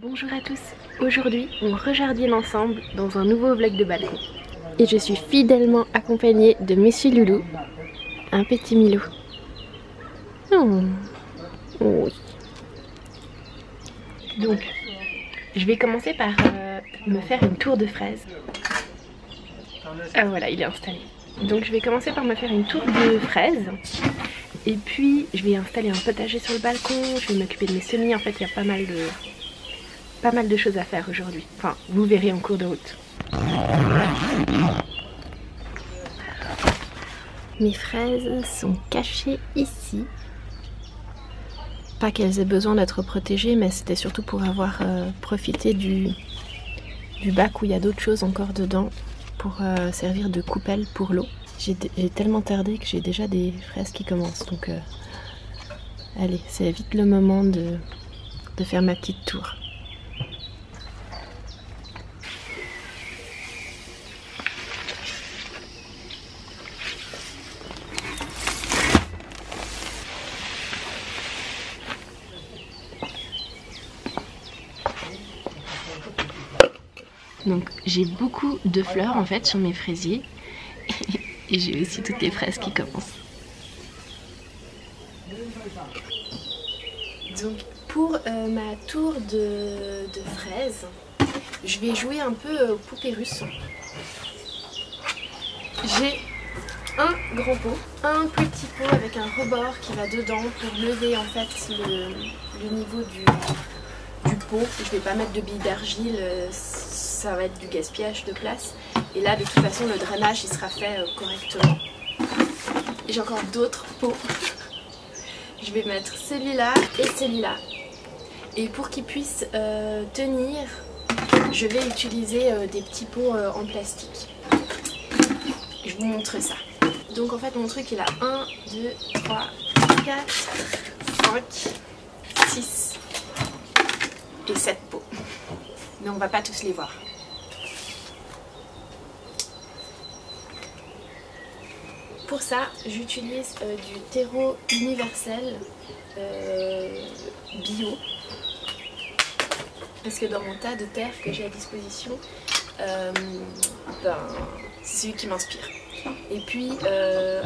Bonjour à tous, aujourd'hui on rejardine ensemble dans un nouveau vlog de balcon. Et je suis fidèlement accompagnée de Monsieur Loulou, un petit Milou. Oh. Oui. Donc, je vais commencer par euh, me faire une tour de fraises. Ah voilà, il est installé. Donc je vais commencer par me faire une tour de fraises. Et puis je vais installer un potager sur le balcon, je vais m'occuper de mes semis, en fait il y a pas mal de, pas mal de choses à faire aujourd'hui. Enfin, vous verrez en cours de route. Mes fraises sont cachées ici. Pas qu'elles aient besoin d'être protégées, mais c'était surtout pour avoir euh, profité du, bac où il y a d'autres choses encore dedans pour euh, servir de coupelle pour l'eau. J'ai tellement tardé que j'ai déjà des fraises qui commencent. Donc, euh, allez, c'est vite le moment de faire ma petite tour. Donc j'ai beaucoup de fleurs en fait sur mes fraisiers et j'ai aussi toutes les fraises qui commencent. Donc pour euh, ma tour de, fraises, je vais jouer un peu au poupée russe. J'ai un grand pot, un petit pot avec un rebord qui va dedans pour lever en fait le, niveau du pot. Je vais pas mettre de billes d'argile, euh, ça va être du gaspillage de place. Et là, de toute façon, le drainage, il sera fait euh, correctement. J'ai encore d'autres pots. Je vais mettre celui-là et celui-là. Et pour qu'ils puissent euh, tenir, je vais utiliser des petits pots en plastique. Je vous montre ça. Donc en fait, mon truc, il a 1, 2, 3, 4, 5, 6 et 7 pots. Mais on va pas tous les voir. Pour ça, j'utilise euh, du terreau universel euh, bio. Parce que dans mon tas de terre que j'ai à disposition, euh, ben, c'est celui qui m'inspire. Et puis,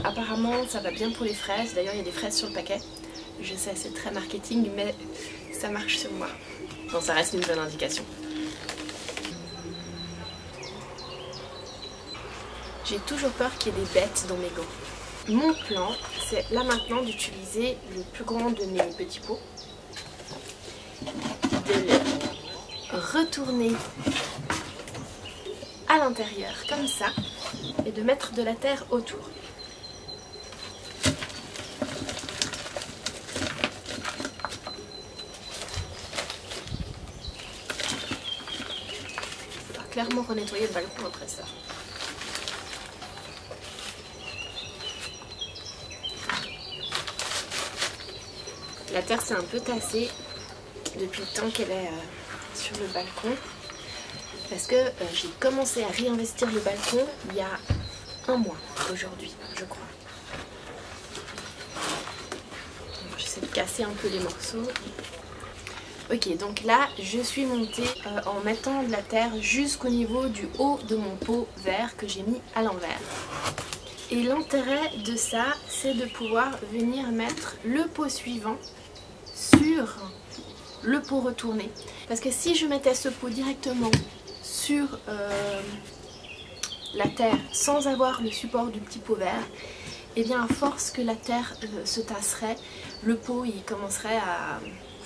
apparemment, ça va bien pour les fraises. D'ailleurs, il y a des fraises sur le paquet. Je sais, c'est très marketing, mais ça marche sur moi. Ça reste une bonne indication. J'ai toujours peur qu'il y ait des bêtes dans mes gants. Mon plan, c'est là maintenant d'utiliser le plus grand de mes petits pots. De le retourner à l'intérieur comme ça et de mettre de la terre autour. Clairement renettoyer le balcon après ça. La terre s'est un peu tassée depuis le temps qu'elle est euh, sur le balcon. Parce que euh, j'ai commencé à réinvestir le balcon il y a un mois aujourd'hui, je crois. J'essaie de casser un peu les morceaux. Ok, donc là, je suis montée euh, en mettant de la terre jusqu'au niveau du haut de mon pot vert que j'ai mis à l'envers. Et l'intérêt de ça, c'est de pouvoir venir mettre le pot suivant sur le pot retourné. Parce que si je mettais ce pot directement sur euh, la terre sans avoir le support du petit pot vert, et eh bien à force que la terre euh, se tasserait, le pot il commencerait à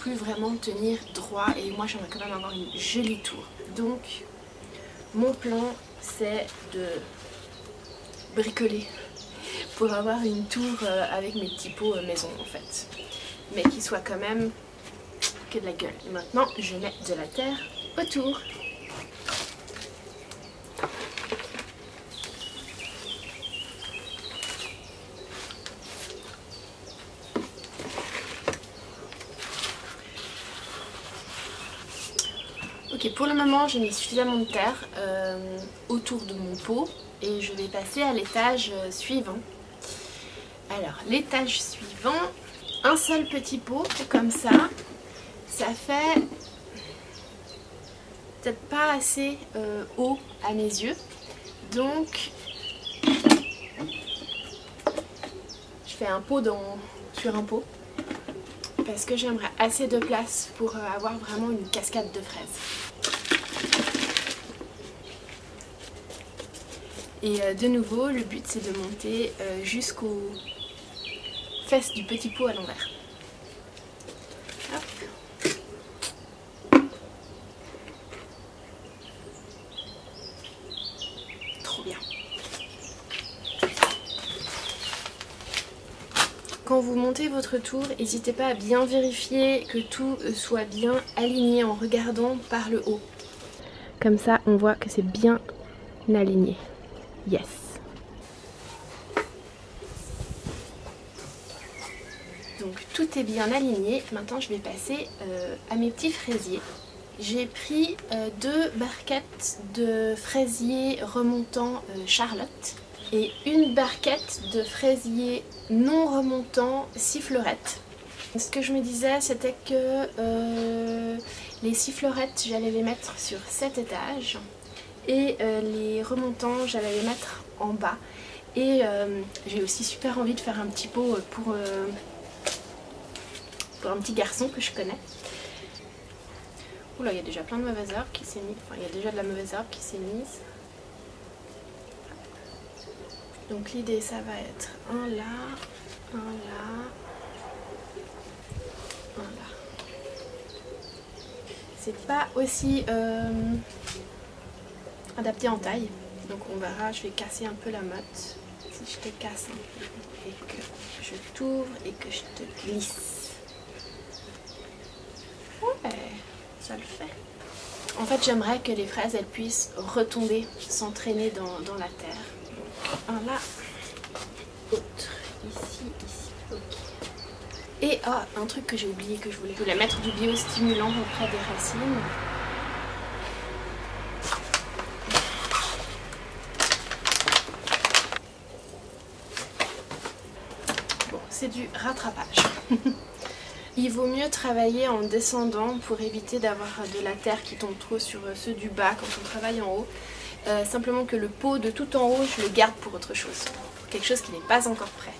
plus vraiment tenir droit et moi j'aimerais quand même avoir une jolie tour. Donc mon plan c'est de bricoler pour avoir une tour euh, avec mes petits pots maison en fait mais qui soit quand même que de la gueule. Et maintenant, je mets de la terre autour. Ok, pour le moment, j'ai mis suffisamment de terre euh, autour de mon pot et je vais passer à l'étage euh, suivant. Alors, l'étage suivant, un seul petit pot comme ça, ça fait peut-être pas assez euh, haut à mes yeux. Donc je fais un pot dans, sur un pot parce que j'aimerais assez de place pour avoir vraiment une cascade de fraises. Et euh, de nouveau, le but c'est de monter jusqu'aux fesses du petit pot à l'envers. Quand vous montez votre tour, n'hésitez pas à bien vérifier que tout soit bien aligné en regardant par le haut. Comme ça, on voit que c'est bien aligné. Yes Donc tout est bien aligné. Maintenant, je vais passer euh, à mes petits fraisiers. J'ai pris euh, deux barquettes de fraisiers remontant euh, Charlotte et une barquette de fraisiers non remontant sifflerettes. Ce que je me disais c'était que euh, les sifflerettes j'allais les mettre sur cet étage et euh, les remontants j'allais les mettre en bas et euh, j'ai aussi super envie de faire un petit pot pour, pour un petit garçon que je connais. Oula il y a déjà plein de mauvaises herbes qui s'est mise, enfin il y a déjà de la mauvaise herbe qui s'est mise. Donc l'idée ça va être un là, un là, un là. Pas aussi euh, adapté en taille. Donc on verra, je vais casser un peu la motte. Si je te casse et que je t'ouvre et que je te glisse. Ouais, ça le fait. En fait j'aimerais que les fraises elles puissent retomber, s'entraîner dans, la terre un là, autre ici, ici. Et ah, un truc que j'ai oublié que je voulais, je voulais mettre du biostimulant auprès des racines. Bon, c'est du rattrapage. Il vaut mieux travailler en descendant pour éviter d'avoir de la terre qui tombe trop sur ceux du bas quand on travaille en haut. Euh, simplement que le pot de tout en haut, je le garde pour autre chose. Pour quelque chose qui n'est pas encore prêt.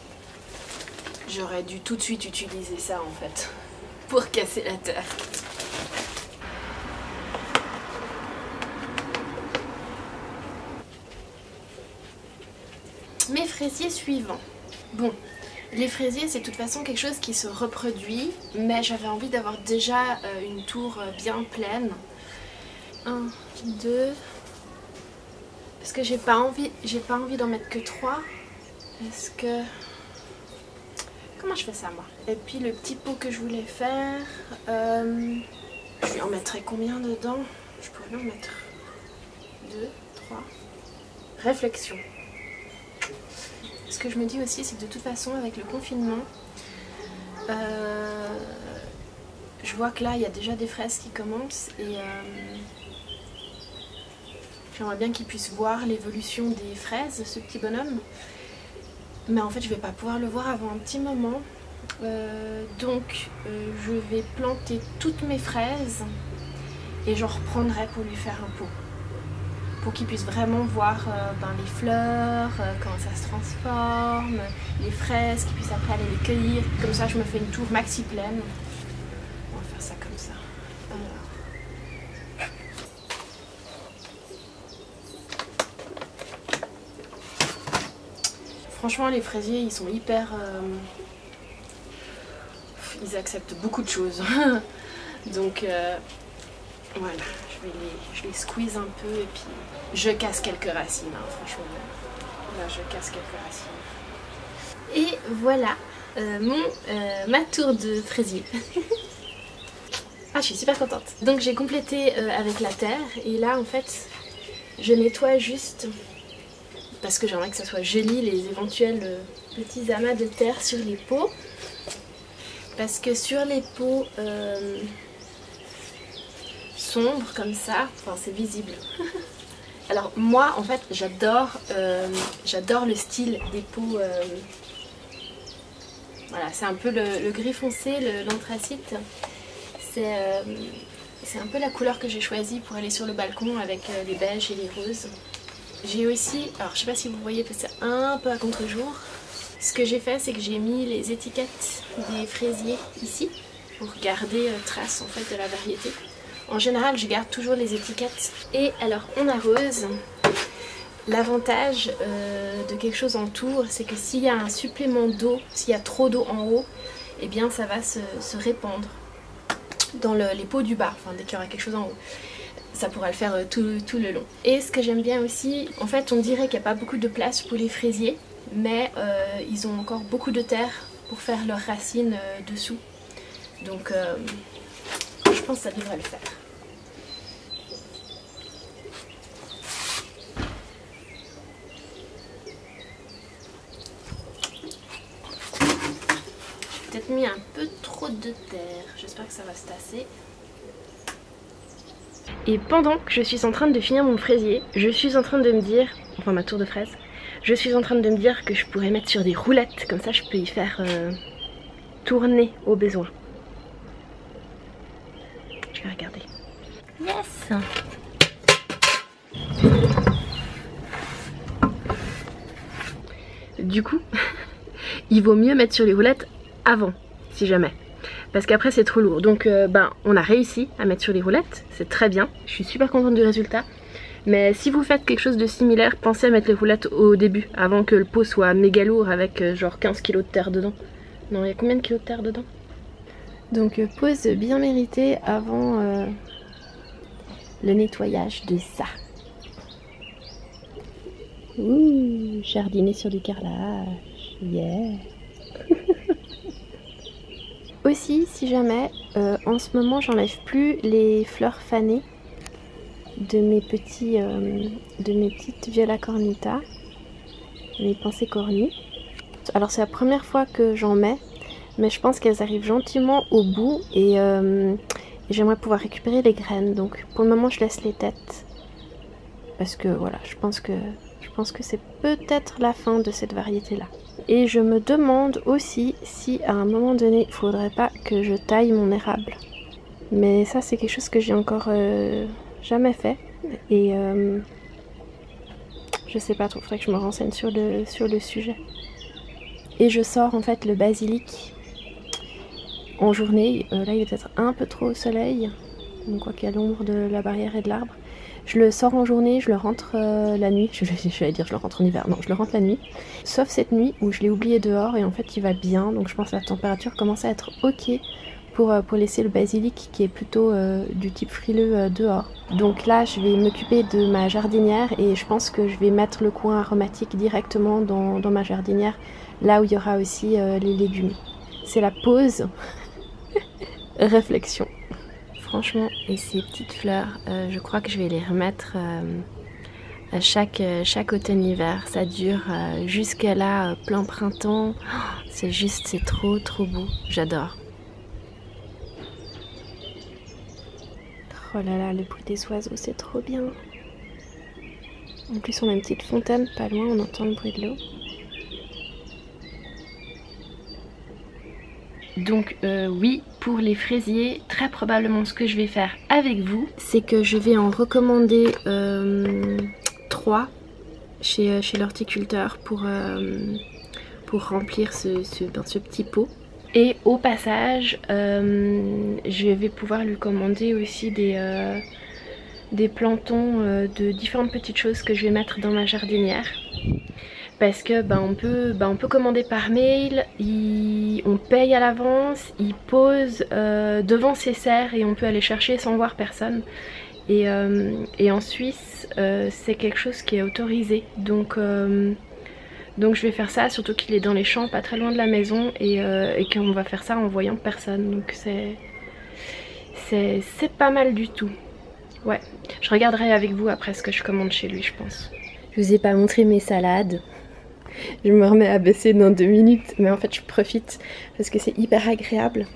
J'aurais dû tout de suite utiliser ça en fait. Pour casser la terre. Mes fraisiers suivants. Bon, les fraisiers c'est de toute façon quelque chose qui se reproduit, mais j'avais envie d'avoir déjà euh, une tour euh, bien pleine. 1, 2, parce que j'ai pas envie, pas envie d'en mettre que 3. Est-ce que... Comment je fais ça moi? Et puis le petit pot que je voulais faire, euh, je lui en mettrais combien dedans? Je pourrais en mettre 2, 3. Réflexion. Ce que je me dis aussi, c'est que de toute façon, avec le confinement, euh, je vois que là, il y a déjà des fraises qui commencent et... Euh, J'aimerais bien qu'il puisse voir l'évolution des fraises, ce petit bonhomme. Mais en fait, je vais pas pouvoir le voir avant un petit moment. Euh, donc, euh, je vais planter toutes mes fraises et j'en reprendrai pour lui faire un pot. Pour qu'il puisse vraiment voir euh, ben, les fleurs, comment ça se transforme, les fraises, qu'il puisse après aller les cueillir. Comme ça, je me fais une tour maxi pleine. On va faire ça comme ça. Franchement, les fraisiers, ils sont hyper... Euh, ils acceptent beaucoup de choses. Donc, euh, voilà, je, vais les, je les squeeze un peu et puis je casse quelques racines, hein, franchement. Là, je casse quelques racines. Et voilà euh, mon, ma tour de fraisier. ah, je suis super contente. Donc, j'ai complété avec la terre et là, en fait, je nettoie juste parce que j'aimerais que ça soit joli les éventuels euh, petits amas de terre sur les pots. Parce que sur les euh, sombres comme ça, enfin c'est visible. Alors moi en fait j'adore euh, j'adore le style des pots. voilà c'est un peu le, gris foncé, l'anthracite. C'est C'est un peu la couleur que j'ai choisie pour aller sur le balcon avec euh, les beiges et les roses. J'ai aussi, alors je sais pas si vous voyez parce que c'est un peu à contre-jour, ce que j'ai fait c'est que j'ai mis les étiquettes des fraisiers ici pour garder euh, trace en fait de la variété. En général je garde toujours les étiquettes. Et alors on arrose. L'avantage euh, de quelque chose en tour c'est que s'il y a un supplément d'eau, s'il y a trop d'eau en haut, eh bien ça va se, répandre dans les pots du bas, enfin dès qu'il y aura quelque chose en haut ça pourra le faire euh, tout, le long. Et ce que j'aime bien aussi, en fait on dirait qu'il n'y a pas beaucoup de place pour les fraisiers, mais euh, ils ont encore beaucoup de terre pour faire leurs racines euh, dessous. Donc je pense que ça devrait le faire. J'ai peut-être mis un peu trop de terre, j'espère que ça va se tasser. Et pendant que je suis en train de finir mon fraisier, je suis en train de me dire, enfin ma tour de fraise, je suis en train de me dire que je pourrais mettre sur des roulettes, comme ça je peux y faire euh, tourner au besoin. Je vais regarder. Yes Du coup, il vaut mieux mettre sur les roulettes avant, si jamais parce qu'après c'est trop lourd. Donc euh, ben, on a réussi à mettre sur les roulettes, c'est très bien, je suis super contente du résultat. Mais si vous faites quelque chose de similaire, pensez à mettre les roulettes au début, avant que le pot soit méga lourd avec euh, genre 15 kg de terre dedans. Non, il y a combien de kilos de terre dedans? Donc euh, pause bien méritée avant le nettoyage de ça. Ouh, jardiner sur du carrelage, yeah Aussi, si jamais, euh, en ce moment, j'enlève plus les fleurs fanées de mes euh, petites Viola cornita, mes pensées cornues. Alors c'est la première fois que j'en mets, mais je pense qu'elles arrivent gentiment au bout et, euh, et j'aimerais pouvoir récupérer les graines. Donc pour le moment, je laisse les têtes parce que voilà, je pense que je pense que c'est peut-être la fin de cette variété là. Et je me demande aussi si à un moment donné il faudrait pas que je taille mon érable. Mais ça c'est quelque chose que j'ai encore euh, jamais fait. Et euh, je sais pas trop, faudrait que je me renseigne sur le, sujet. Et je sors en fait le basilic en journée. Euh, là il est peut-être un peu trop au soleil. Donc quoi qu'il y a l'ombre de la barrière et de l'arbre. Je le sors en journée, je le rentre euh, la nuit. Je, vais dire je le rentre en hiver. Non, je le rentre la nuit. Sauf cette nuit où je l'ai oublié dehors et en fait il va bien. Donc je pense que la température commence à être ok pour, euh, pour laisser le basilic qui est plutôt euh, du type frileux dehors. Donc là je vais m'occuper de ma jardinière et je pense que je vais mettre le coin aromatique directement dans, dans ma jardinière. Là où il y aura aussi les légumes. C'est la pause. Réflexion franchement. Et ces petites fleurs, euh, je crois que je vais les remettre euh, à chaque, euh, chaque automne-hiver. Ça dure jusqu'à là, plein printemps. Oh, c'est juste, c'est trop, trop beau. J'adore. Oh là là, le bruit des oiseaux, c'est trop bien. En plus, on a une petite fontaine pas loin, on entend le bruit de l'eau. Donc euh, oui, pour les fraisiers, très probablement ce que je vais faire avec vous, c'est que je vais en recommander euh, 3 chez, euh, chez l'horticulteur pour, euh, pour remplir ce, ce, ben, ce, petit pot. Et au passage, je vais pouvoir lui commander aussi des, des plantons de différentes petites choses que je vais mettre dans ma jardinière parce que ben, on, peut, ben, on peut commander par mail, on paye à l'avance, il pose euh, devant ses serres et on peut aller chercher sans voir personne. Et, euh, en Suisse, euh, c'est quelque chose qui est autorisé. Donc, donc je vais faire ça, surtout qu'il est dans les champs, pas très loin de la maison, et, qu'on va faire ça en voyant personne. Donc c'est c'est pas mal du tout. Ouais, je regarderai avec vous après ce que je commande chez lui, je pense. Je vous ai pas montré mes salades je me remets à baisser dans deux minutes, mais en fait je profite parce que c'est hyper agréable.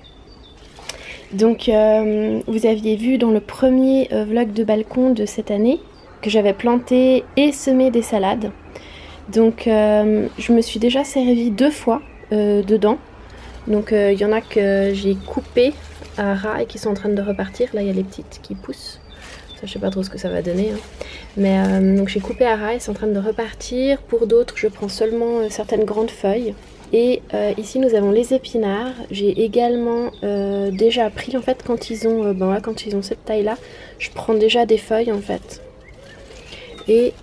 Donc euh, vous aviez vu dans le premier euh, vlog de balcon de cette année que j'avais planté et semé des salades. Donc euh, je me suis déjà servi deux fois dedans. Donc il y en a que j'ai coupé à ras et qui sont en train de repartir. Là, il y a les petites qui poussent. Ça, je sais pas trop ce que ça va donner. Hein. Mais euh, donc j'ai coupé à et c'est en train de repartir. Pour d'autres, je prends seulement euh, certaines grandes feuilles. Et euh, ici nous avons les épinards. J'ai également déjà pris en fait quand ils ont ben quand ils ont cette taille là, je prends déjà des feuilles en fait. Et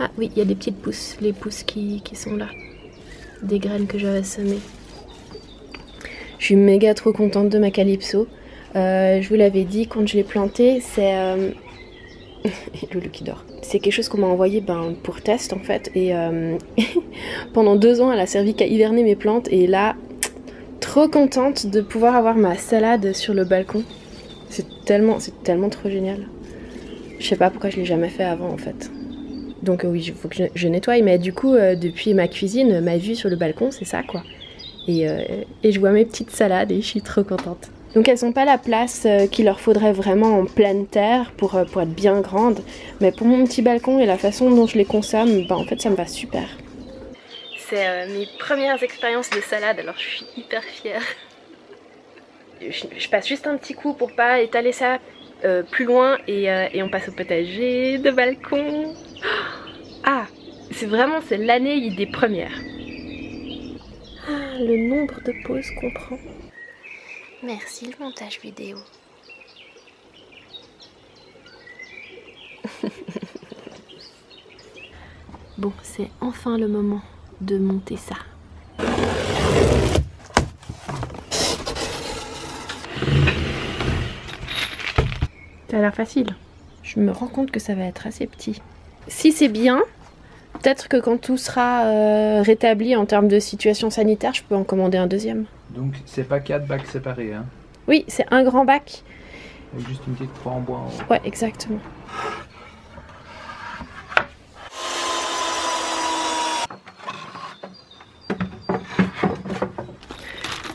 ah oui, il y a des petites pousses, les pousses qui, qui sont là. Des graines que j'avais semées. Je suis méga trop contente de ma calypso. Euh, je vous l'avais dit quand je l'ai plantée, c'est... Euh... Loulou qui dort. C'est quelque chose qu'on m'a envoyé ben, pour test en fait. Et euh, pendant deux ans, elle a servi qu'à hiverner mes plantes. Et là, trop contente de pouvoir avoir ma salade sur le balcon. C'est tellement, c'est tellement trop génial. Je sais pas pourquoi je l'ai jamais fait avant en fait. Donc oui, il faut que je, nettoie. Mais du coup, depuis ma cuisine, ma vue sur le balcon, c'est ça quoi. Et je vois mes petites salades et je suis trop contente. Donc elles n'ont pas la place euh, qu'il leur faudrait vraiment en pleine terre pour, euh, pour être bien grandes. Mais pour mon petit balcon et la façon dont je les consomme, bah en fait ça me va super. C'est euh, mes premières expériences de salade, alors je suis hyper fière. Je, passe juste un petit coup pour pas étaler ça plus loin et, on passe au potager de balcon. Ah, c'est vraiment c'est l'année des premières. Ah, le nombre de pauses qu'on prend. Merci le montage vidéo. bon, c'est enfin le moment de monter ça. Ça a l'air facile. Je me rends compte que ça va être assez petit. Si c'est bien, peut-être que quand tout sera euh, rétabli en termes de situation sanitaire, je peux en commander un deuxième. Donc c'est pas quatre bacs séparés, hein Oui, c'est un grand bac. Avec juste une petite croix en bois. En ouais, exactement.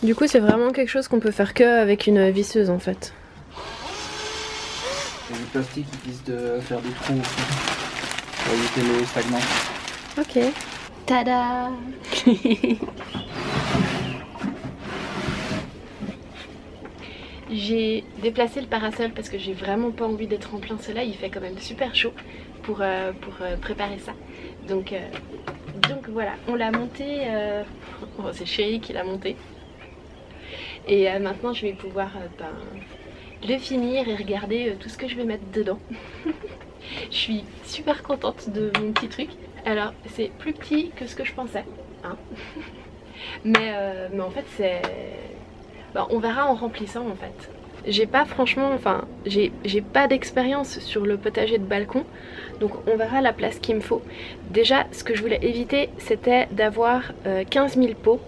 Du coup, c'est vraiment quelque chose qu'on peut faire que avec une visseuse en fait. Il y a du plastique qui vise de faire des trous pour éviter l'eau stagnante. Ok. Tada J'ai déplacé le parasol parce que j'ai vraiment pas envie d'être en plein soleil. Il fait quand même super chaud pour, euh, euh, préparer ça. Donc, euh, donc voilà, on l'a monté. Oh, c'est Chéri qui l'a monté. Et maintenant, je vais pouvoir ben, le finir et regarder tout ce que je vais mettre dedans. je suis super contente de mon petit truc. Alors, c'est plus petit que ce que je pensais. Hein. mais, mais en fait, c'est bah, on verra en remplissant en fait. J'ai pas franchement, enfin, j'ai pas d'expérience sur le potager de balcon, donc on verra la place qu'il me faut. Déjà, ce que je voulais éviter, c'était d'avoir 15 euh, 000 pots,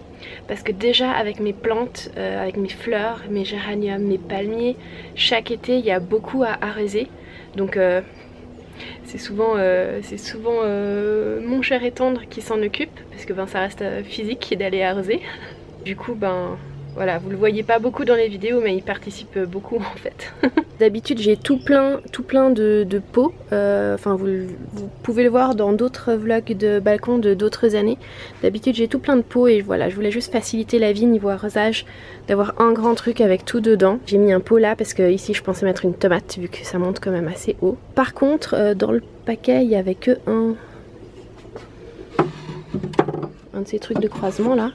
parce que déjà avec mes plantes, euh, avec mes fleurs, mes géraniums, mes palmiers, chaque été il y a beaucoup à arroser, donc euh, c'est souvent, c'est souvent mon cher et tendre qui s'en occupe, parce que ben, ça reste physique d'aller arroser. Du coup, ben voilà, vous le voyez pas beaucoup dans les vidéos, mais il participe beaucoup en fait. D'habitude, j'ai tout plein, tout plein de, pots. Euh, enfin, vous, pouvez le voir dans d'autres vlogs de balcon de d'autres années. D'habitude, j'ai tout plein de pots et voilà, je voulais juste faciliter la vie niveau arrosage, d'avoir un grand truc avec tout dedans. J'ai mis un pot là parce que ici, je pensais mettre une tomate vu que ça monte quand même assez haut. Par contre, euh, dans le paquet, il y avait que un, un de ces trucs de croisement là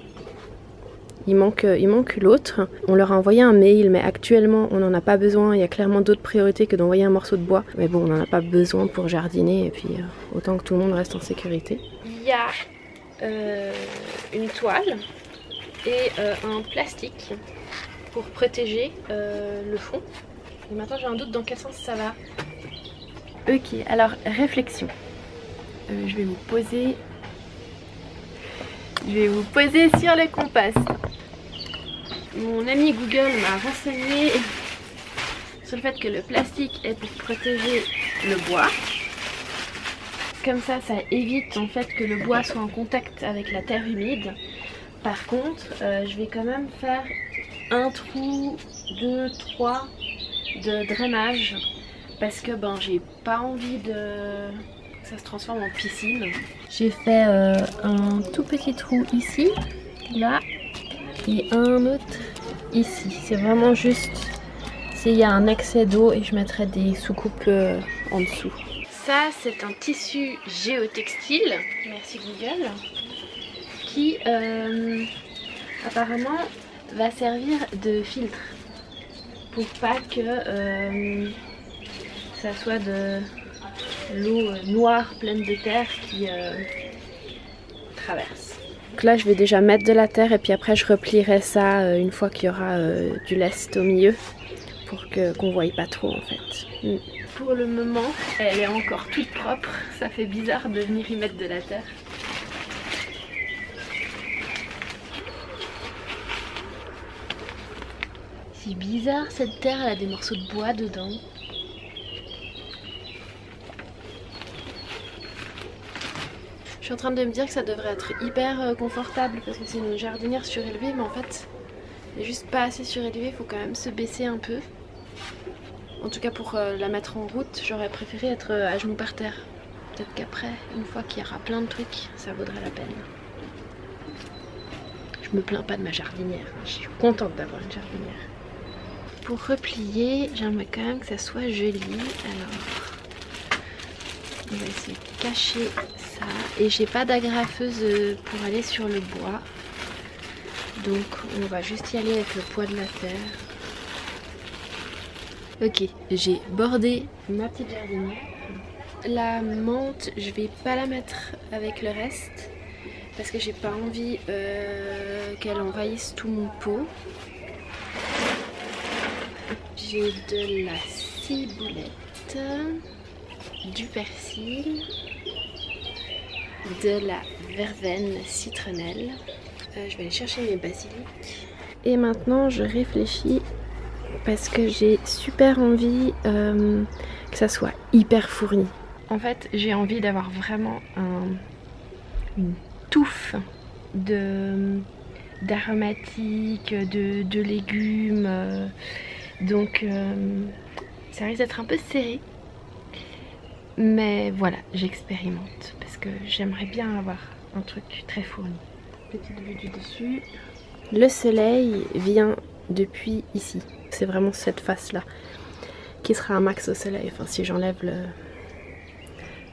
il manque, euh, il manque l'autre. On leur a envoyé un mail, mais actuellement on n'en a pas besoin. Il y a clairement d'autres priorités que d'envoyer un morceau de bois. Mais bon, on n'en a pas besoin pour jardiner et puis euh, autant que tout le monde reste en sécurité. Il y a euh, une toile et un plastique pour protéger le fond. Et maintenant j'ai un doute dans quel sens ça va. Ok, alors réflexion. je vais vous poser je vais vous poser sur le compost. Mon ami Google m'a renseigné sur le fait que le plastique est pour protéger le bois. Comme ça, ça évite en fait que le bois soit en contact avec la terre humide. Par contre, euh, je vais quand même faire un trou, deux, trois de drainage parce que ben j'ai pas envie de ça se transforme en piscine. J'ai fait euh, un tout petit trou ici, là, et un autre ici. C'est vraiment juste s'il y a un excès d'eau et je mettrai des soucoupes euh, en dessous. Ça, c'est un tissu géotextile, merci Google, qui euh, apparemment va servir de filtre pour pas que ça soit de l'eau noire pleine de terre qui traverse. Donc là je vais déjà mettre de la terre et puis après je replierai ça une fois qu'il y aura du lest au milieu pour qu'on ne voie pas trop en fait. Mm. Pour le moment, elle est encore toute propre. Ça fait bizarre de venir y mettre de la terre. C'est bizarre cette terre, elle a des morceaux de bois dedans. Je suis en train de me dire que ça devrait être hyper euh, confortable parce que c'est une jardinière surélevée mais en fait elle est juste pas assez surélevée, il faut quand même se baisser un peu. En tout cas pour euh, la mettre en route, j'aurais préféré être euh, à genoux par terre. Peut-être qu'après, une fois qu'il y aura plein de trucs, ça vaudrait la peine. Je me plains pas de ma jardinière, je suis contente d'avoir une jardinière. Pour replier, j'aimerais quand même que ça soit joli. Alors, on va essayer de cacher Et j'ai pas d'agrafeuse pour aller sur le bois. Donc on va juste y aller avec le poids de la terre. Ok, j'ai bordé ma petite jardinière. La menthe, je vais pas la mettre avec le reste parce que j'ai pas envie euh, qu'elle envahisse tout mon pot. J'ai de la ciboulette, du persil, de la verveine citronnelle. Euh, je vais aller chercher mes basiliques. Et maintenant, je réfléchis parce que j'ai super envie euh, que ça soit hyper fourni. En fait, j'ai envie d'avoir vraiment un, une touffe de d'aromatiques, de, légumes. Donc, euh, ça risque d'être un peu serré. Mais voilà, j'expérimente que j'aimerais bien avoir un truc très fourni. Petite vue du dessus. Le soleil vient depuis ici. C'est vraiment cette face-là qui sera un max au soleil. Enfin, si j'enlève le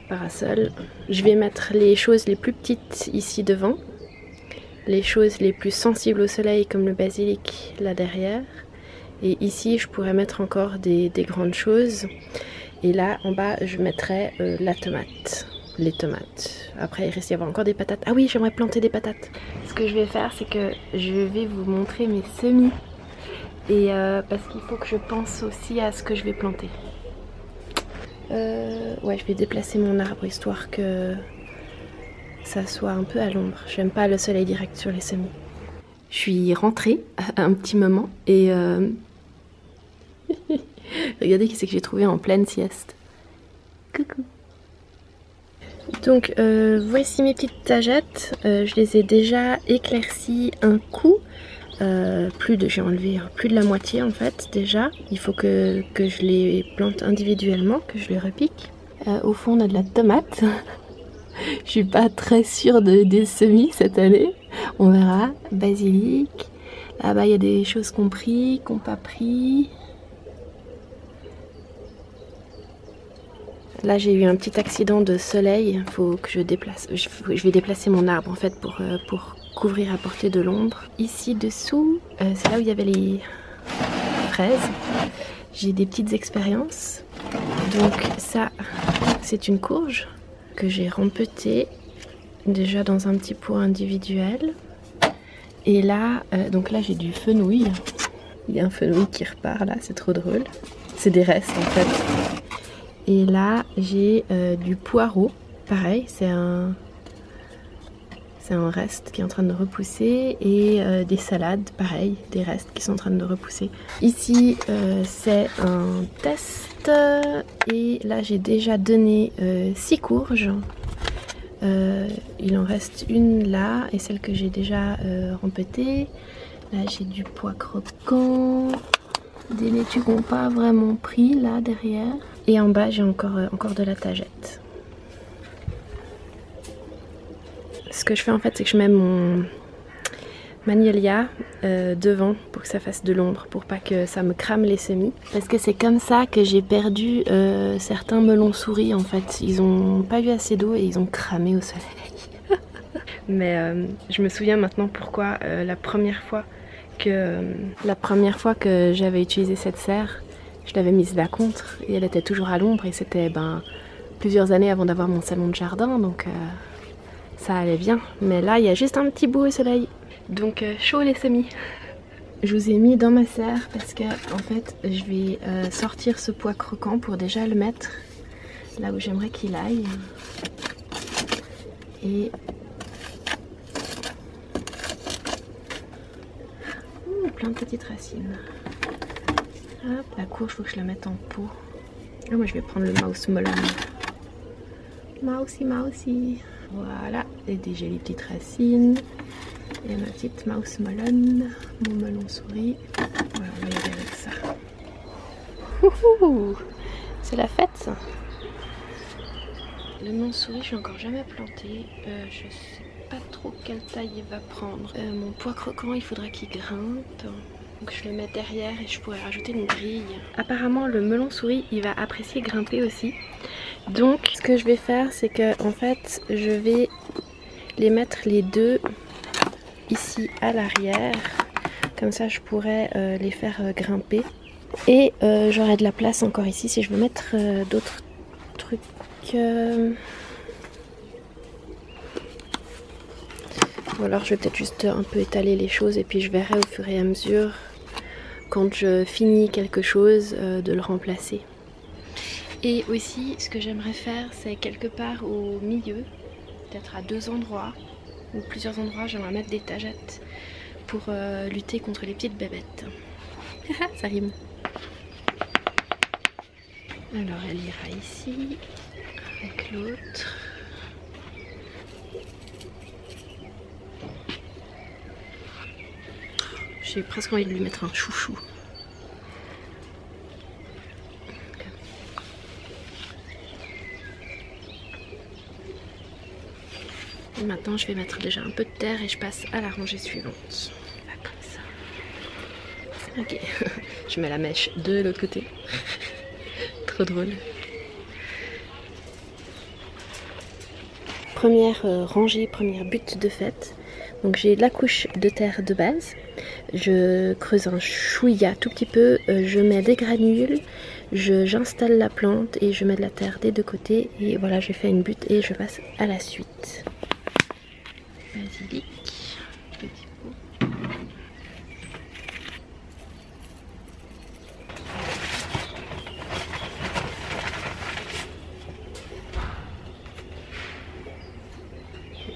parasol. Je vais mettre les choses les plus petites ici devant. Les choses les plus sensibles au soleil comme le basilic là derrière. Et ici, je pourrais mettre encore des, grandes choses. Et là, en bas, je mettrai euh, la tomate les tomates. Après, il avoir encore des patates. Ah oui, j'aimerais planter des patates. Ce que je vais faire, c'est que je vais vous montrer mes semis et euh, parce qu'il faut que je pense aussi à ce que je vais planter. Euh, ouais, je vais déplacer mon arbre histoire que ça soit un peu à l'ombre. J'aime pas le soleil direct sur les semis. Je suis rentrée un petit moment et euh, regardez qui c'est que j'ai trouvé en pleine sieste. Coucou. Donc voici mes petites tagettes. je les ai déjà éclaircies un coup. Euh, plus de, j'ai enlevé plus de la moitié en fait déjà. Il faut que, je les plante individuellement, que je les repique. Euh, au fond on a de la tomate. je suis pas très sûre de, des semis cette année. On verra. Basilic. Là-bas il y a des choses qu'on pris, qu'on pas pris. Là j'ai eu un petit accident de soleil, il faut que je déplace, je, vais déplacer mon arbre en fait pour, euh, pour couvrir à portée de l'ombre. Ici dessous, euh, c'est là où il y avait les fraises. J'ai des petites expériences. Donc ça, c'est une courge que j'ai rempetée déjà dans un petit pot individuel. Et là, euh, donc là j'ai du fenouil. Il y a un fenouil qui repart là, c'est trop drôle. C'est des restes en fait. Et là, j'ai euh, du poireau. Pareil, c'est un, c'est un reste qui est en train de repousser. Et euh, des salades, pareil, des restes qui sont en train de repousser. Ici, euh, c'est un test. Et là, j'ai déjà donné 6 courges. il en reste une là et celle que j'ai déjà rempétée. Là, j'ai du pois croquant. Des laitues qui n'ont pas vraiment pris là derrière. Et en bas, j'ai encore, euh, encore de la tagette. Ce que je fais en fait, c'est que je mets mon, magnolia euh, devant pour que ça fasse de l'ombre, pour pas que ça me crame les semis. Parce que c'est comme ça que j'ai perdu euh, certains melons souris en fait. Ils ont pas eu assez d'eau et ils ont cramé au soleil. Mais euh, je me souviens maintenant pourquoi la première fois que la première fois que j'avais utilisé cette serre, je l'avais mise là contre et elle était toujours à l'ombre et c'était ben plusieurs années avant d'avoir mon salon de jardin donc ça allait bien. Mais là il y a juste un petit bout au soleil. Donc euh, chaud les semis. Je vous ai mis dans ma serre parce que en fait je vais euh, sortir ce pois croquant pour déjà le mettre là où j'aimerais qu'il aille. Et plein de petites racines. Hop, la courge, faut que je la mette en pot. Ah, moi je vais prendre le mouse molon. Mousey, mousey. Voilà, et déjà les petites racines. Et ma petite mouse melon, mon melon souris. Voilà, on va y aller avec ça. C'est la fête ça. Le melon souris, je l'ai encore jamais planté. Euh, je sais pas trop quelle taille il va prendre. Euh, mon pois croquant, il faudra qu'il grimpe? Donc je le mets derrière et je pourrais rajouter une grille. Apparemment le melon souris il va apprécier grimper aussi. Donc ce que je vais faire c'est que en fait je vais les mettre les deux ici à l'arrière. Comme ça, je pourrais euh, les faire euh, grimper. Et euh, j'aurai de la place encore ici si je veux mettre d'autres trucs. Ou alors je vais peut-être juste un peu étaler les choses et puis je verrai au fur et à mesure quand je finis quelque chose de le remplacer. Et aussi ce que j'aimerais faire c'est quelque part au milieu, peut-être à deux endroits, ou plusieurs endroits, j'aimerais mettre des tagettes pour euh, lutter contre les petites bébêtes. Ça rime. Alors elle ira ici avec l'autre. J'ai presque envie de lui mettre un chouchou. maintenant je vais mettre déjà un peu de terre et je passe à la rangée suivante. Ok, je mets la mèche de l'autre côté. Trop drôle. Première euh, rangée, première butte de fête. Donc j'ai la couche de terre de base. Je creuse un chouïa tout petit peu. Euh, je mets des granules. J'installe la plante et je mets de la terre des deux côtés. Et voilà, j'ai fait une butte et je passe à la suite basilic, petit pot.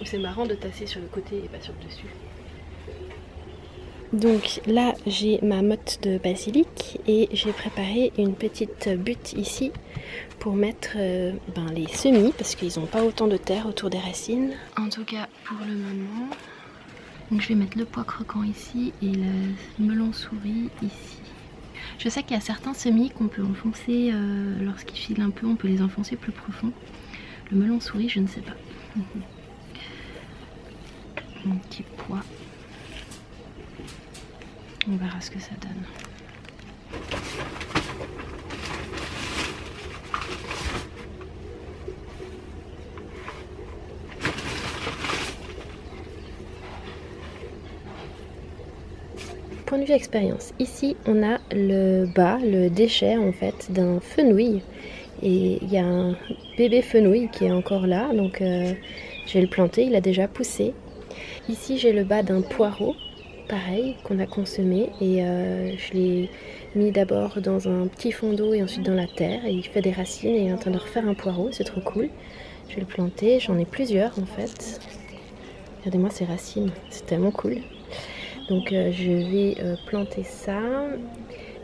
C'est marrant de tasser sur le côté et pas sur le dessus. Donc là j'ai ma motte de basilic et j'ai préparé une petite butte ici pour mettre euh, ben, les semis parce qu'ils n'ont pas autant de terre autour des racines. En tout cas pour le moment. Donc je vais mettre le pois croquant ici et le melon souris ici. Je sais qu'il y a certains semis qu'on peut enfoncer euh, lorsqu'ils filent un peu, on peut les enfoncer plus profond. Le melon souris je ne sais pas. Mon petit pois. On verra ce que ça donne. Point de vue expérience, ici on a le bas, le déchet en fait d'un fenouil et il y a un bébé fenouil qui est encore là donc euh, je le planter, il a déjà poussé. Ici j'ai le bas d'un poireau pareil qu'on a consommé et euh, je l'ai mis d'abord dans un petit fond d'eau et ensuite dans la terre et il fait des racines et il est en train de refaire un poireau, c'est trop cool. Je vais le planter, j'en ai plusieurs en fait. Regardez-moi ces racines, c'est tellement cool. Donc euh, je vais euh, planter ça.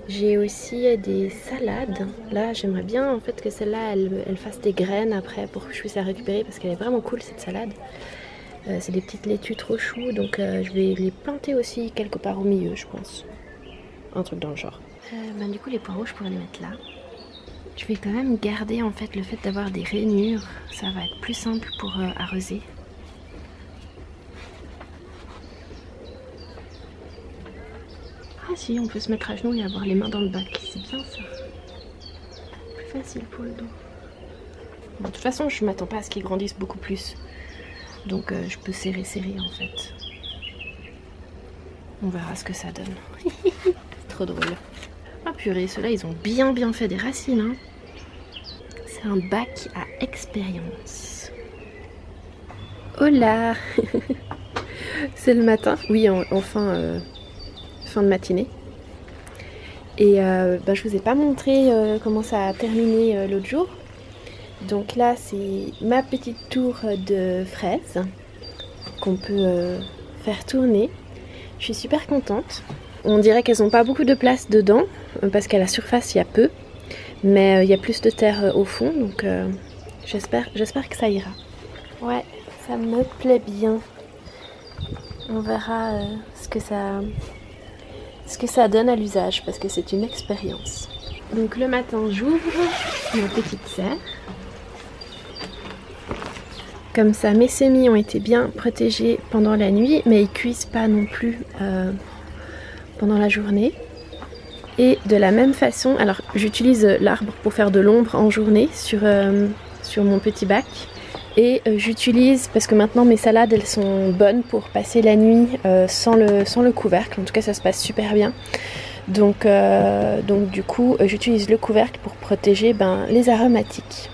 J'ai aussi des salades. Là j'aimerais bien en fait que celle-là elle, elle, fasse des graines après pour que je puisse la récupérer parce qu'elle est vraiment cool cette salade. Euh, c'est des petites laitues trop chou, donc euh, je vais les planter aussi quelque part au milieu, je pense. Un truc dans le genre. Euh, ben, du coup, les poireaux, je pourrais les mettre là. Je vais quand même garder en fait le fait d'avoir des rainures. Ça va être plus simple pour arroser. Ah si, on peut se mettre à genoux et avoir les mains dans le bac. C'est bien ça. Plus facile pour le dos. de toute façon, je m'attends pas à ce qu'il grandisse beaucoup plus. Donc euh, je peux serrer, serrer en fait. On verra ce que ça donne. Trop drôle. Ah purée, ceux-là, ils ont bien bien fait des racines. Hein. C'est un bac à expérience. Hola C'est le matin. Oui, enfin, euh, fin de matinée. Et euh, bah, je vous ai pas montré euh, comment ça a terminé l'autre jour. Donc là, c'est ma petite tour de fraises qu'on peut faire tourner. Je suis super contente. On dirait qu'elles n'ont pas beaucoup de place dedans parce qu'à la surface, il y a peu. Mais il y a plus de terre au fond, donc j'espère que ça ira. Ouais, ça me plaît bien. On verra ce que ça ce que ça donne à l'usage parce que c'est une expérience. Donc le matin j'ouvre ma petite serre. Comme ça mes semis ont été bien protégés pendant la nuit mais ils cuisent pas non plus euh, pendant la journée. Et de la même façon, alors j'utilise l'arbre pour faire de l'ombre en journée sur, euh, mon petit bac. Et euh, j'utilise, parce que maintenant mes salades elles sont bonnes pour passer la nuit sans, le, couvercle, en tout cas ça se passe super bien. Donc, donc du coup j'utilise le couvercle pour protéger ben, les aromatiques.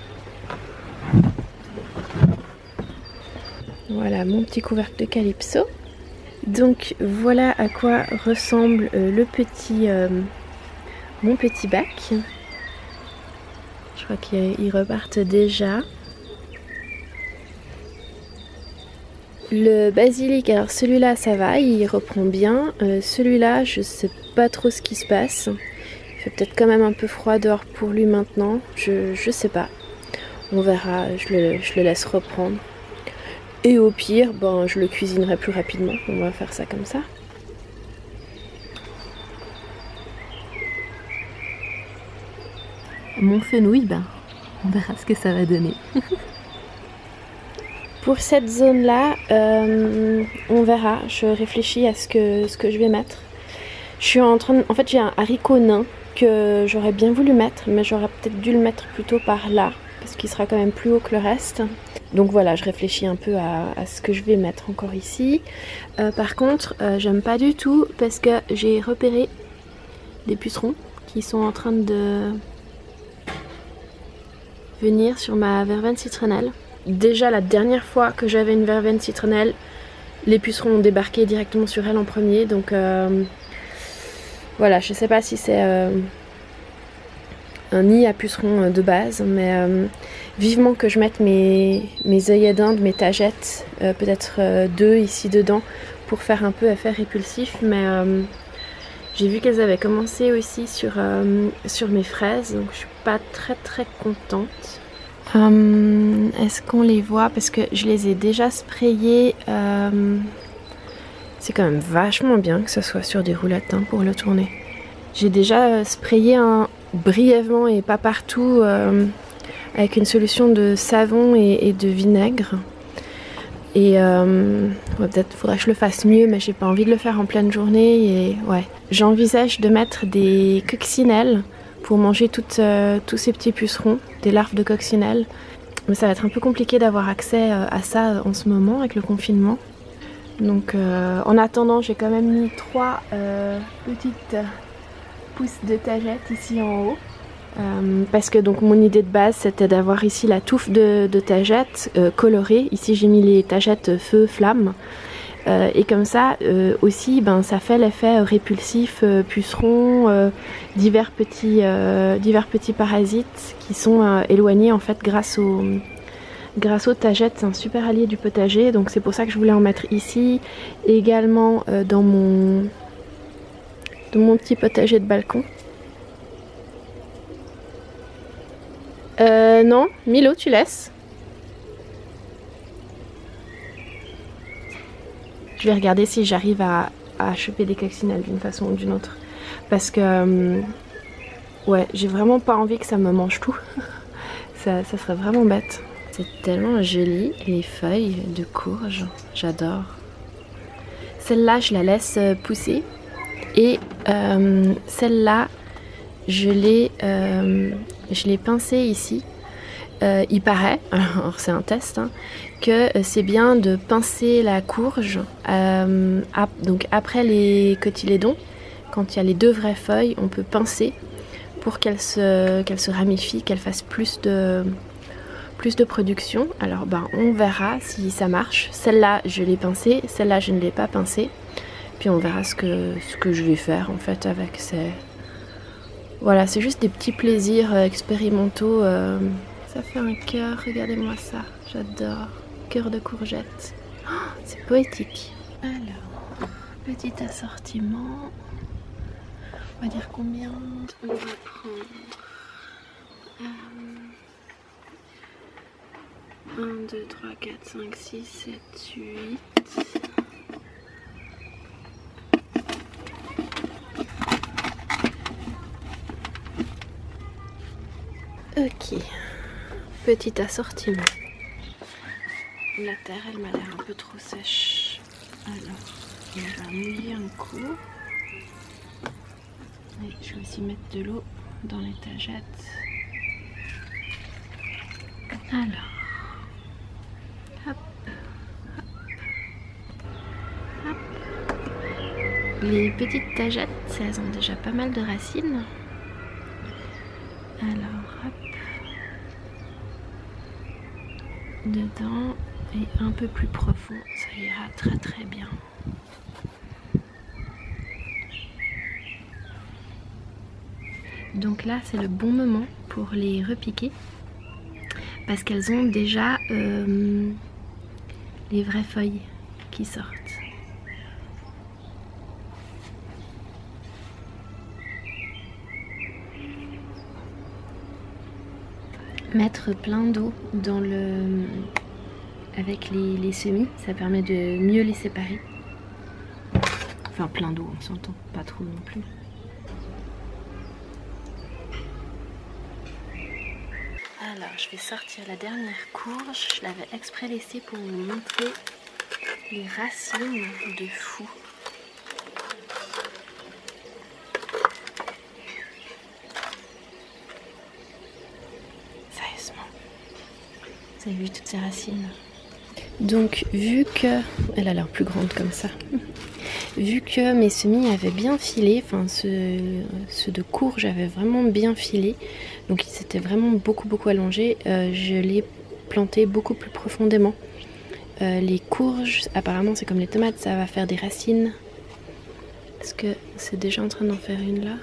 Voilà mon petit couvercle de calypso. Donc voilà à quoi ressemble le petit, mon petit bac. Je crois qu'ils repartent déjà. Le basilic, alors celui-là ça va, il reprend bien. Euh, celui-là, je sais pas trop ce qui se passe. Il fait peut-être quand même un peu froid dehors pour lui maintenant. Je, je sais pas. On verra, je le, laisse reprendre. Et au pire, ben, je le cuisinerai plus rapidement. On va faire ça comme ça. Mon fenouil, ben, on verra ce que ça va donner. Pour cette zone-là, euh, on verra. Je réfléchis à ce que, ce que je vais mettre. Je suis en train En fait, j'ai un haricot nain que j'aurais bien voulu mettre, mais j'aurais peut-être dû le mettre plutôt par là, parce qu'il sera quand même plus haut que le reste. Donc voilà, je réfléchis un peu à, ce que je vais mettre encore ici. Euh, par contre, euh, j'aime pas du tout parce que j'ai repéré des pucerons qui sont en train de venir sur ma verveine citronnelle. Déjà la dernière fois que j'avais une verveine citronnelle, les pucerons ont débarqué directement sur elle en premier. Donc euh, voilà, je sais pas si c'est un nid à pucerons euh, de base, mais vivement que je mette mes, mes œillets d'Inde, mes tagettes, peut-être deux ici dedans pour faire un peu effet répulsif. Mais j'ai vu qu'elles avaient commencé aussi sur, sur mes fraises, donc je suis pas très très contente. Euh, est-ce qu'on les voit? Parce que je les ai déjà sprayés. Euh, c'est quand même vachement bien que ce soit sur des roulettes hein, pour le tourner. J'ai déjà sprayé un, brièvement et pas partout euh, avec une solution de savon et, de vinaigre. Et peut-être faudrait que je le fasse mieux, mais j'ai pas envie de le faire en pleine journée. Et ouais, j'envisage de mettre des coccinelles pour manger toutes, euh, tous ces petits pucerons, des larves de coccinelle. Mais ça va être un peu compliqué d'avoir accès euh, à ça en ce moment avec le confinement. Donc euh, en attendant, j'ai quand même mis trois petites de tagettes ici en haut. parce que donc mon idée de base c'était d'avoir ici la touffe de, de tagettes colorée. Ici j'ai mis les tagettes feu flamme euh, et comme ça euh, aussi, ben, ça fait l'effet répulsif euh, puceron, divers, petits, divers petits parasites qui sont éloignés en fait grâce au grâce aux tagettes, c'est un super allié du potager, donc c'est pour ça que je voulais en mettre ici, également dans mon dans mon petit potager de balcon. Euh, non, Milo, tu laisses Je vais regarder si j'arrive à, choper des coccinelles d'une façon ou d'une autre. Parce que, euh, ouais, j'ai vraiment pas envie que ça me mange tout. ça, serait vraiment bête. C'est tellement joli, les feuilles de courge. J'adore. Celle-là, je la laisse pousser. Et euh, celle-là, je l'ai euh, je l'ai pincée ici. Euh, il paraît, alors c'est un test, hein, que c'est bien de pincer la courge donc après les cotylédons. Quand il y a les deux vraies feuilles, on peut pincer pour qu'elles se, qu'elle se ramifient, qu'elles fassent plus de, plus de production. Alors ben, on verra si ça marche. Celle-là, je l'ai pincée, celle-là, je ne l'ai pas pincée. Puis on verra ce que, je vais faire en fait avec ces... Voilà, c'est juste des petits plaisirs euh, expérimentaux. Euh. Ça fait un cœur, regardez-moi ça, j'adore. Cœur de courgette. Oh, c'est poétique. Alors, petit assortiment. On va dire combien On va prendre... 1, 2, 3, 4, 5, 6, 7, 8. Ok, petit assortiment. La terre, elle m'a l'air un peu trop sèche. Alors, on va mouiller un coup. Et je vais aussi mettre de l'eau dans les tagettes. Alors. Les petites tagettes, elles ont déjà pas mal de racines. Alors, hop. Et un peu plus profond, ça ira très très bien. Donc là, c'est le bon moment pour les repiquer parce qu'elles ont déjà euh, les vraies feuilles qui sortent. Mettre plein d'eau dans le avec les, semis, ça permet de mieux les séparer. Enfin plein d'eau, on s'entend, pas trop non plus. Alors je vais sortir la dernière courge, je l'avais exprès laissée pour vous montrer les racines de fou. Vu toutes ces racines Donc vu que... Elle a l'air plus grande comme ça. Vu que mes semis avaient bien filé, enfin ceux, de courge avaient vraiment bien filé, donc ils s'étaient vraiment beaucoup beaucoup allongés, euh, je les planté beaucoup plus profondément. Euh, les courges, apparemment c'est comme les tomates, ça va faire des racines. Est-ce que c'est déjà en train d'en faire une là?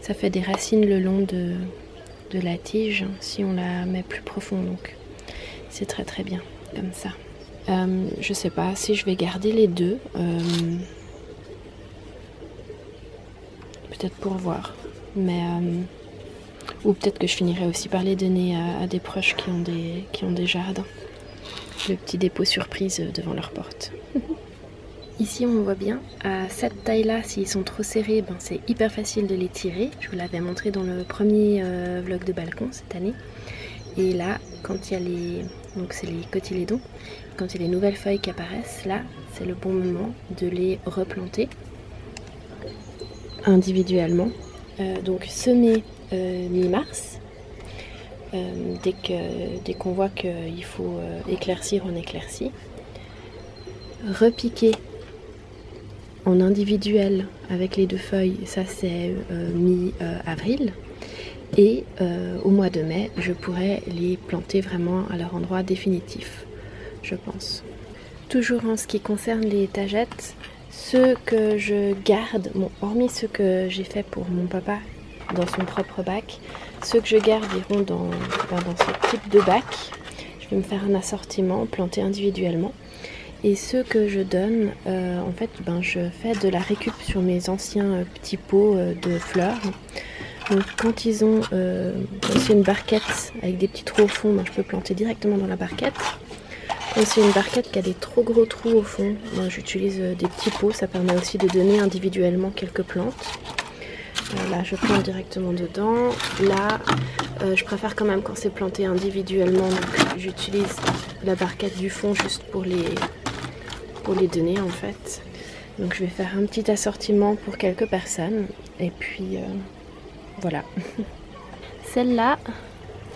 Ça fait des racines le long de, de la tige si on la met plus profond donc c'est très très bien comme ça. Euh, je sais pas si je vais garder les deux euh, peut-être pour voir mais euh, ou peut-être que je finirai aussi par les donner à, des proches qui ont des, qui ont des jardins. Le petit dépôt surprise devant leur porte Ici on voit bien, à cette taille là, s'ils sont trop serrés, ben, c'est hyper facile de les tirer. Je vous l'avais montré dans le premier euh, vlog de balcon cette année. Et là, quand il y a les... Donc c'est les cotylédons. Quand il y a les nouvelles feuilles qui apparaissent, là, c'est le bon moment de les replanter individuellement. Euh, donc semer euh, mi-mars. dès qu'on dès voit qu'il faut éclaircir, on éclaircit. Repiquer en individuel avec les deux feuilles, ça c'est euh, mi-avril. Et euh, au mois de mai, je pourrais les planter vraiment à leur endroit définitif, je pense. Toujours en ce qui concerne les tagettes, ceux que je garde, hormis ceux que j'ai fait pour mon papa dans son propre bac, ceux que je garde iront dans, ben, dans ce type de bac. Je vais me faire un assortiment planté individuellement. Et ceux que je donne, euh, en fait, ben, je fais de la récup sur mes anciens euh, petits pots euh, de fleurs. Donc quand ils ont aussi une barquette avec des petits trous au fond, ben, je peux planter directement dans la barquette. Quand c'est une barquette qui a des trop gros trous au fond, ben, j'utilise des petits pots. Ça permet aussi de donner individuellement quelques plantes. Là, je plante directement dedans. Là, je préfère quand même quand c'est planté individuellement. j'utilise la barquette du fond juste pour les, pour les donner en fait. Donc je vais faire un petit assortiment pour quelques personnes. Et puis euh, voilà. Celles-là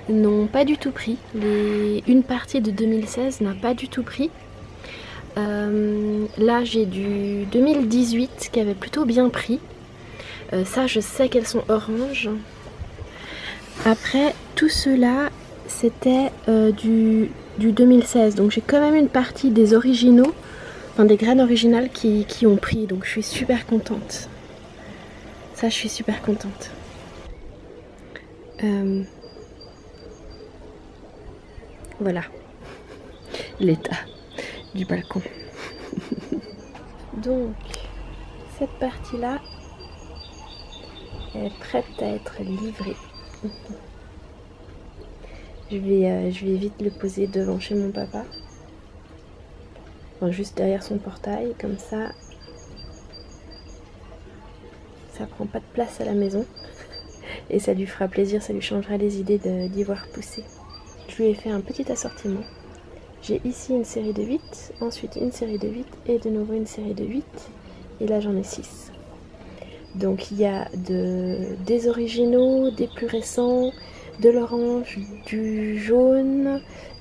n'ont pas du tout pris. Une partie de 2016 n'a pas du tout pris. Euh, là j'ai du 2018 qui avait plutôt bien pris. Euh, ça je sais qu'elles sont oranges. Après tout cela c'était du 2016. Donc j'ai quand même une partie des originaux des graines originales qui, ont pris, donc je suis super contente. Ça, je suis super contente. Euh, voilà l'état du balcon. donc, cette partie-là est prête à être livrée. je, vais, euh, je vais vite le poser devant chez mon papa juste derrière son portail, comme ça, ça prend pas de place à la maison. Et ça lui fera plaisir, ça lui changera les idées d'y voir pousser. Je lui ai fait un petit assortiment. J'ai ici une série de 8, ensuite une série de 8 et de nouveau une série de 8. Et là j'en ai 6. Donc il y a de, des originaux, des plus récents, de l'orange, du jaune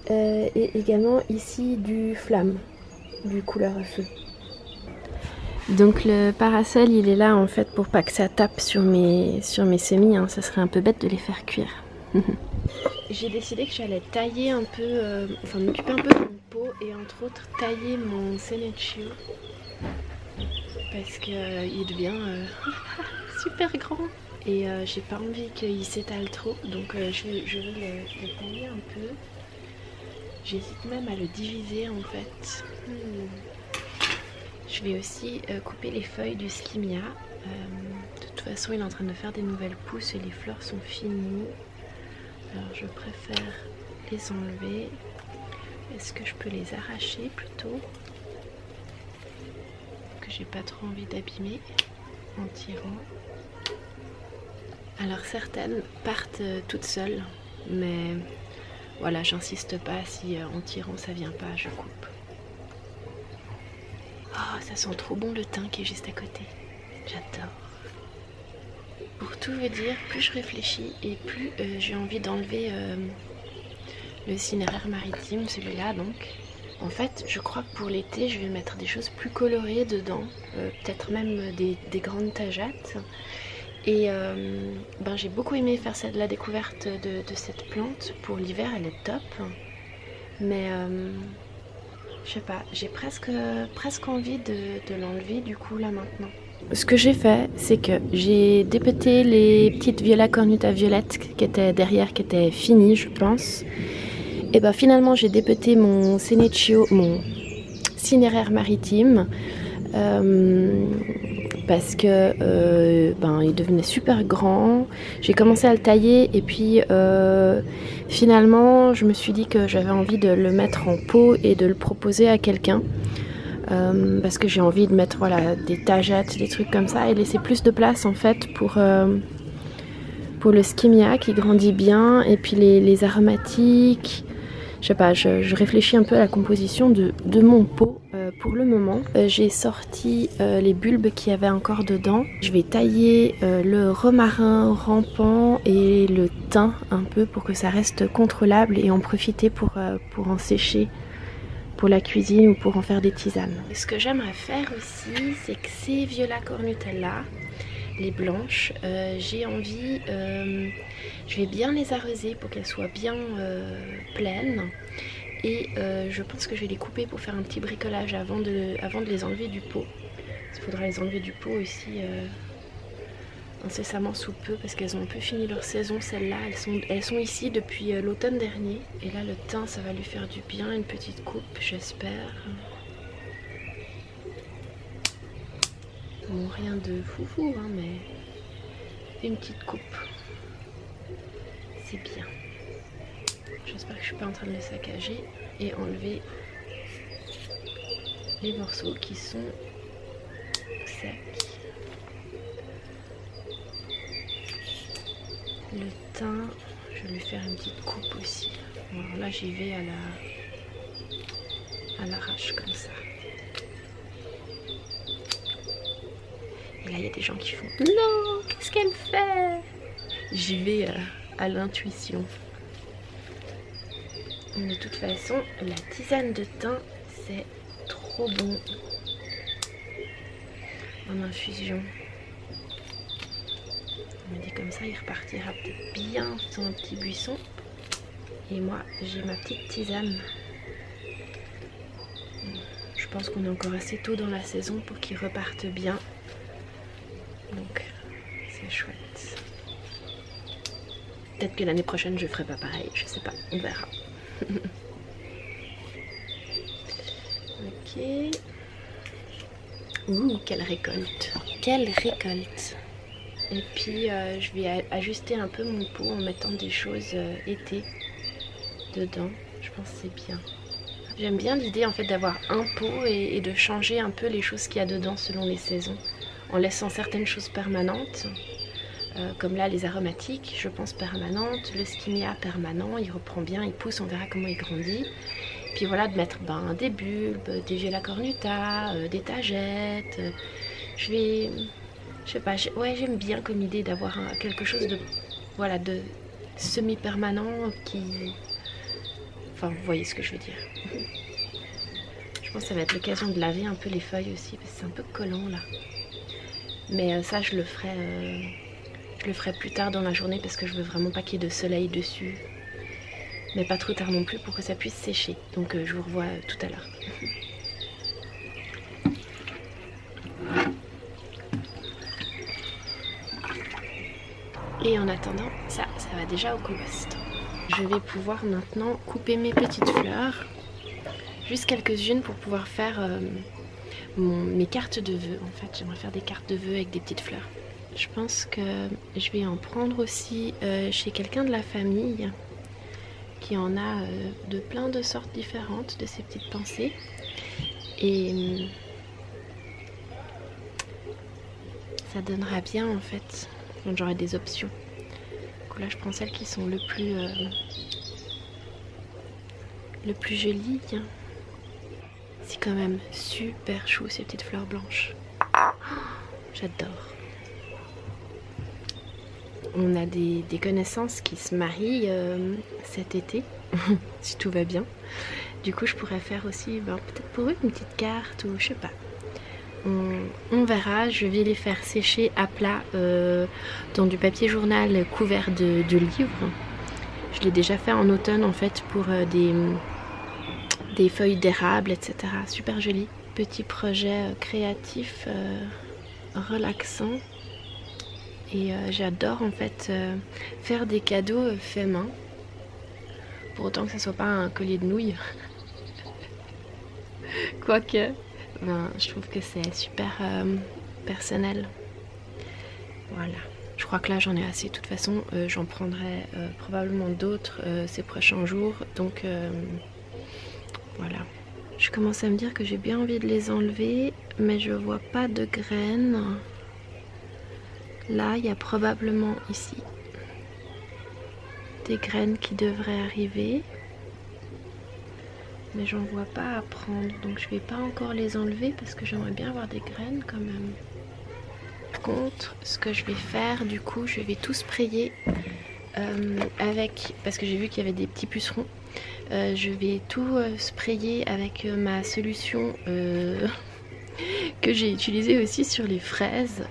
euh, et également ici du flamme du couleur à feu. Donc le parasol il est là en fait pour pas que ça tape sur mes, sur mes semis, hein. ça serait un peu bête de les faire cuire. J'ai décidé que j'allais tailler un peu, euh, enfin m'occuper un peu de mon pot et entre autres tailler mon Senechio parce qu'il euh, devient euh, super grand et j'ai pas envie qu'il s'étale trop donc je, je, vais le, le tailler un peu. J'hésite même à le diviser en fait. Hmm. Je vais aussi euh, couper les feuilles du skimia. Euh, de toute façon, il est en train de faire des nouvelles pousses et les fleurs sont finies. Alors je préfère les enlever. Est-ce que je peux les arracher plutôt Que j'ai pas trop envie d'abîmer en tirant. Alors certaines partent euh, toutes seules, mais voilà, j'insiste pas si en tirant ça vient pas, je coupe. Oh, ça sent trop bon le thym qui est juste à côté. J'adore. Pour tout vous dire, plus je réfléchis et plus euh, j'ai envie d'enlever euh, le cinéraire maritime, celui-là donc. En fait, je crois que pour l'été, je vais mettre des choses plus colorées dedans, euh, peut-être même des, grandes tagettes. Et ben, j'ai beaucoup aimé faire la découverte de, cette plante. Pour l'hiver, elle est top. Mais je sais pas, j'ai presque, presque envie de, l'enlever du coup là maintenant. Ce que j'ai fait, c'est que j'ai dépété les petites viola cornuta violettes qui étaient derrière, qui étaient finies, je pense. Et ben finalement, j'ai dépété mon Seneccio, mon cinéraire maritime. Euh, parce que euh, ben, il devenait super grand. J'ai commencé à le tailler et puis euh, finalement je me suis dit que j'avais envie de le mettre en pot et de le proposer à quelqu'un. Euh, parce que j'ai envie de mettre voilà, des tagettes, des trucs comme ça et laisser plus de place en fait pour, pour le skimia qui grandit bien et puis les aromatiques je sais pas, je, réfléchis un peu à la composition de, mon pot euh, pour le moment. Euh, j'ai sorti euh, les bulbes qu'il y avait encore dedans. Je vais tailler le romarin rampant et le thym un peu pour que ça reste contrôlable et en profiter pour, en sécher pour la cuisine ou pour en faire des tisanes. Ce que j'aimerais faire aussi, c'est que ces viola cornutella, les blanches, j'ai envie je vais bien les arroser pour qu'elles soient bien euh, pleines. Et euh, je pense que je vais les couper pour faire un petit bricolage avant de, les enlever du pot. Il faudra les enlever du pot aussi euh, incessamment sous peu parce qu'elles ont un peu fini leur saison celles-là. Elles sont, elles sont ici depuis l'automne dernier. Et là le thym ça va lui faire du bien, une petite coupe j'espère. Rien de foufou hein, mais une petite coupe c'est bien. J'espère que je suis pas en train de les saccager et enlever les morceaux qui sont secs. Le thym, je vais lui faire une petite coupe aussi. Alors là j'y vais à la à l'arrache comme ça. Là, il y a des gens qui font Non, qu'est-ce qu'elle fait? J'y vais euh, à l'intuition. De toute façon, la tisane de thym, c'est trop bon en infusion. On me dit comme ça, il repartira bien son petit buisson. Et moi, j'ai ma petite tisane. Je pense qu'on est encore assez tôt dans la saison pour qu'il reparte bien. Donc, c'est chouette. Peut-être que l'année prochaine, je ferai pas pareil. Je sais pas, on verra. ok. Ouh, quelle récolte. Quelle récolte. Et puis, euh, je vais ajuster un peu mon pot en mettant des choses euh, été dedans. Je pense que c'est bien. J'aime bien l'idée en fait d'avoir un pot et, de changer un peu les choses qu'il y a dedans selon les saisons. En laissant certaines choses permanentes, euh, comme là les aromatiques, je pense permanentes, le skimmia permanent, il reprend bien, il pousse, on verra comment il grandit. Puis voilà, de mettre ben, des bulbes, des cornuta, euh, des tagettes. je vais, je sais pas, ouais j'aime bien comme idée d'avoir quelque chose de, voilà, de semi-permanent qui, Enfin, vous voyez ce que je veux dire. Je pense que ça va être l'occasion de laver un peu les feuilles aussi, parce que c'est un peu collant là. Mais euh, ça, je le ferai, euh, je le ferai plus tard dans la journée parce que je veux vraiment pas qu'il y ait de soleil dessus. Mais pas trop tard non plus pour que ça puisse sécher. Donc euh, je vous revois tout à l'heure. Et en attendant, ça, ça va déjà au compost je vais pouvoir maintenant couper mes petites fleurs. Juste quelques-unes pour pouvoir faire mes cartes de vœux. En fait, j'aimerais faire des cartes de vœux avec des petites fleurs. Je pense que je vais en prendre aussi euh, chez quelqu'un de la famille qui en a euh, de plein de sortes différentes de ces petites pensées. Et ça donnera bien en fait. J'aurai des options là je prends celles qui sont le plus euh, le plus jolies. C'est quand même super chou ces petites fleurs blanches. J'adore. On a des, connaissances qui se marient euh, cet été, si tout va bien. Du coup, je pourrais faire aussi, ben, peut-être pour eux, une petite carte ou je sais pas on, verra. Je vais les faire sécher à plat euh, dans du papier journal couvert de, livres. Je l'ai déjà fait en automne en fait pour euh, des, des feuilles d'érable, etc. Super joli. Petit projet euh, créatif, relaxant. Et j'adore en fait faire des cadeaux faits main. Pour autant que ce soit pas un collier de nouilles. Quoique, ben, je trouve que c'est super euh, personnel. Voilà. Je crois que là j'en ai assez. De toute façon, euh, j'en prendrai euh, probablement d'autres ces prochains jours. Donc voilà. Je commence à me dire que j'ai bien envie de les enlever, mais je vois pas de graines. Là, il y a probablement ici des graines qui devraient arriver mais j'en vois pas à prendre donc je vais pas encore les enlever parce que j'aimerais bien avoir des graines quand même par contre ce que je vais faire du coup je vais tout sprayer euh, avec parce que j'ai vu qu'il y avait des petits pucerons euh, je vais tout euh, sprayer avec ma solution que j'ai utilisée aussi sur les fraises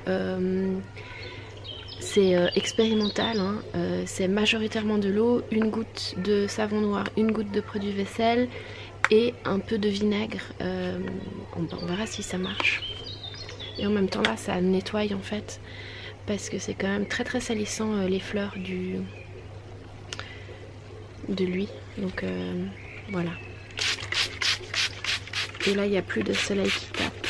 c'est expérimental, hein. c'est majoritairement de l'eau, une goutte de savon noir, une goutte de produit vaisselle et un peu de vinaigre. Euh, on, verra si ça marche. Et en même temps là ça nettoie en fait parce que c'est quand même très très salissant euh, les fleurs du de lui. Donc euh, voilà. Et là il n'y a plus de soleil qui tape.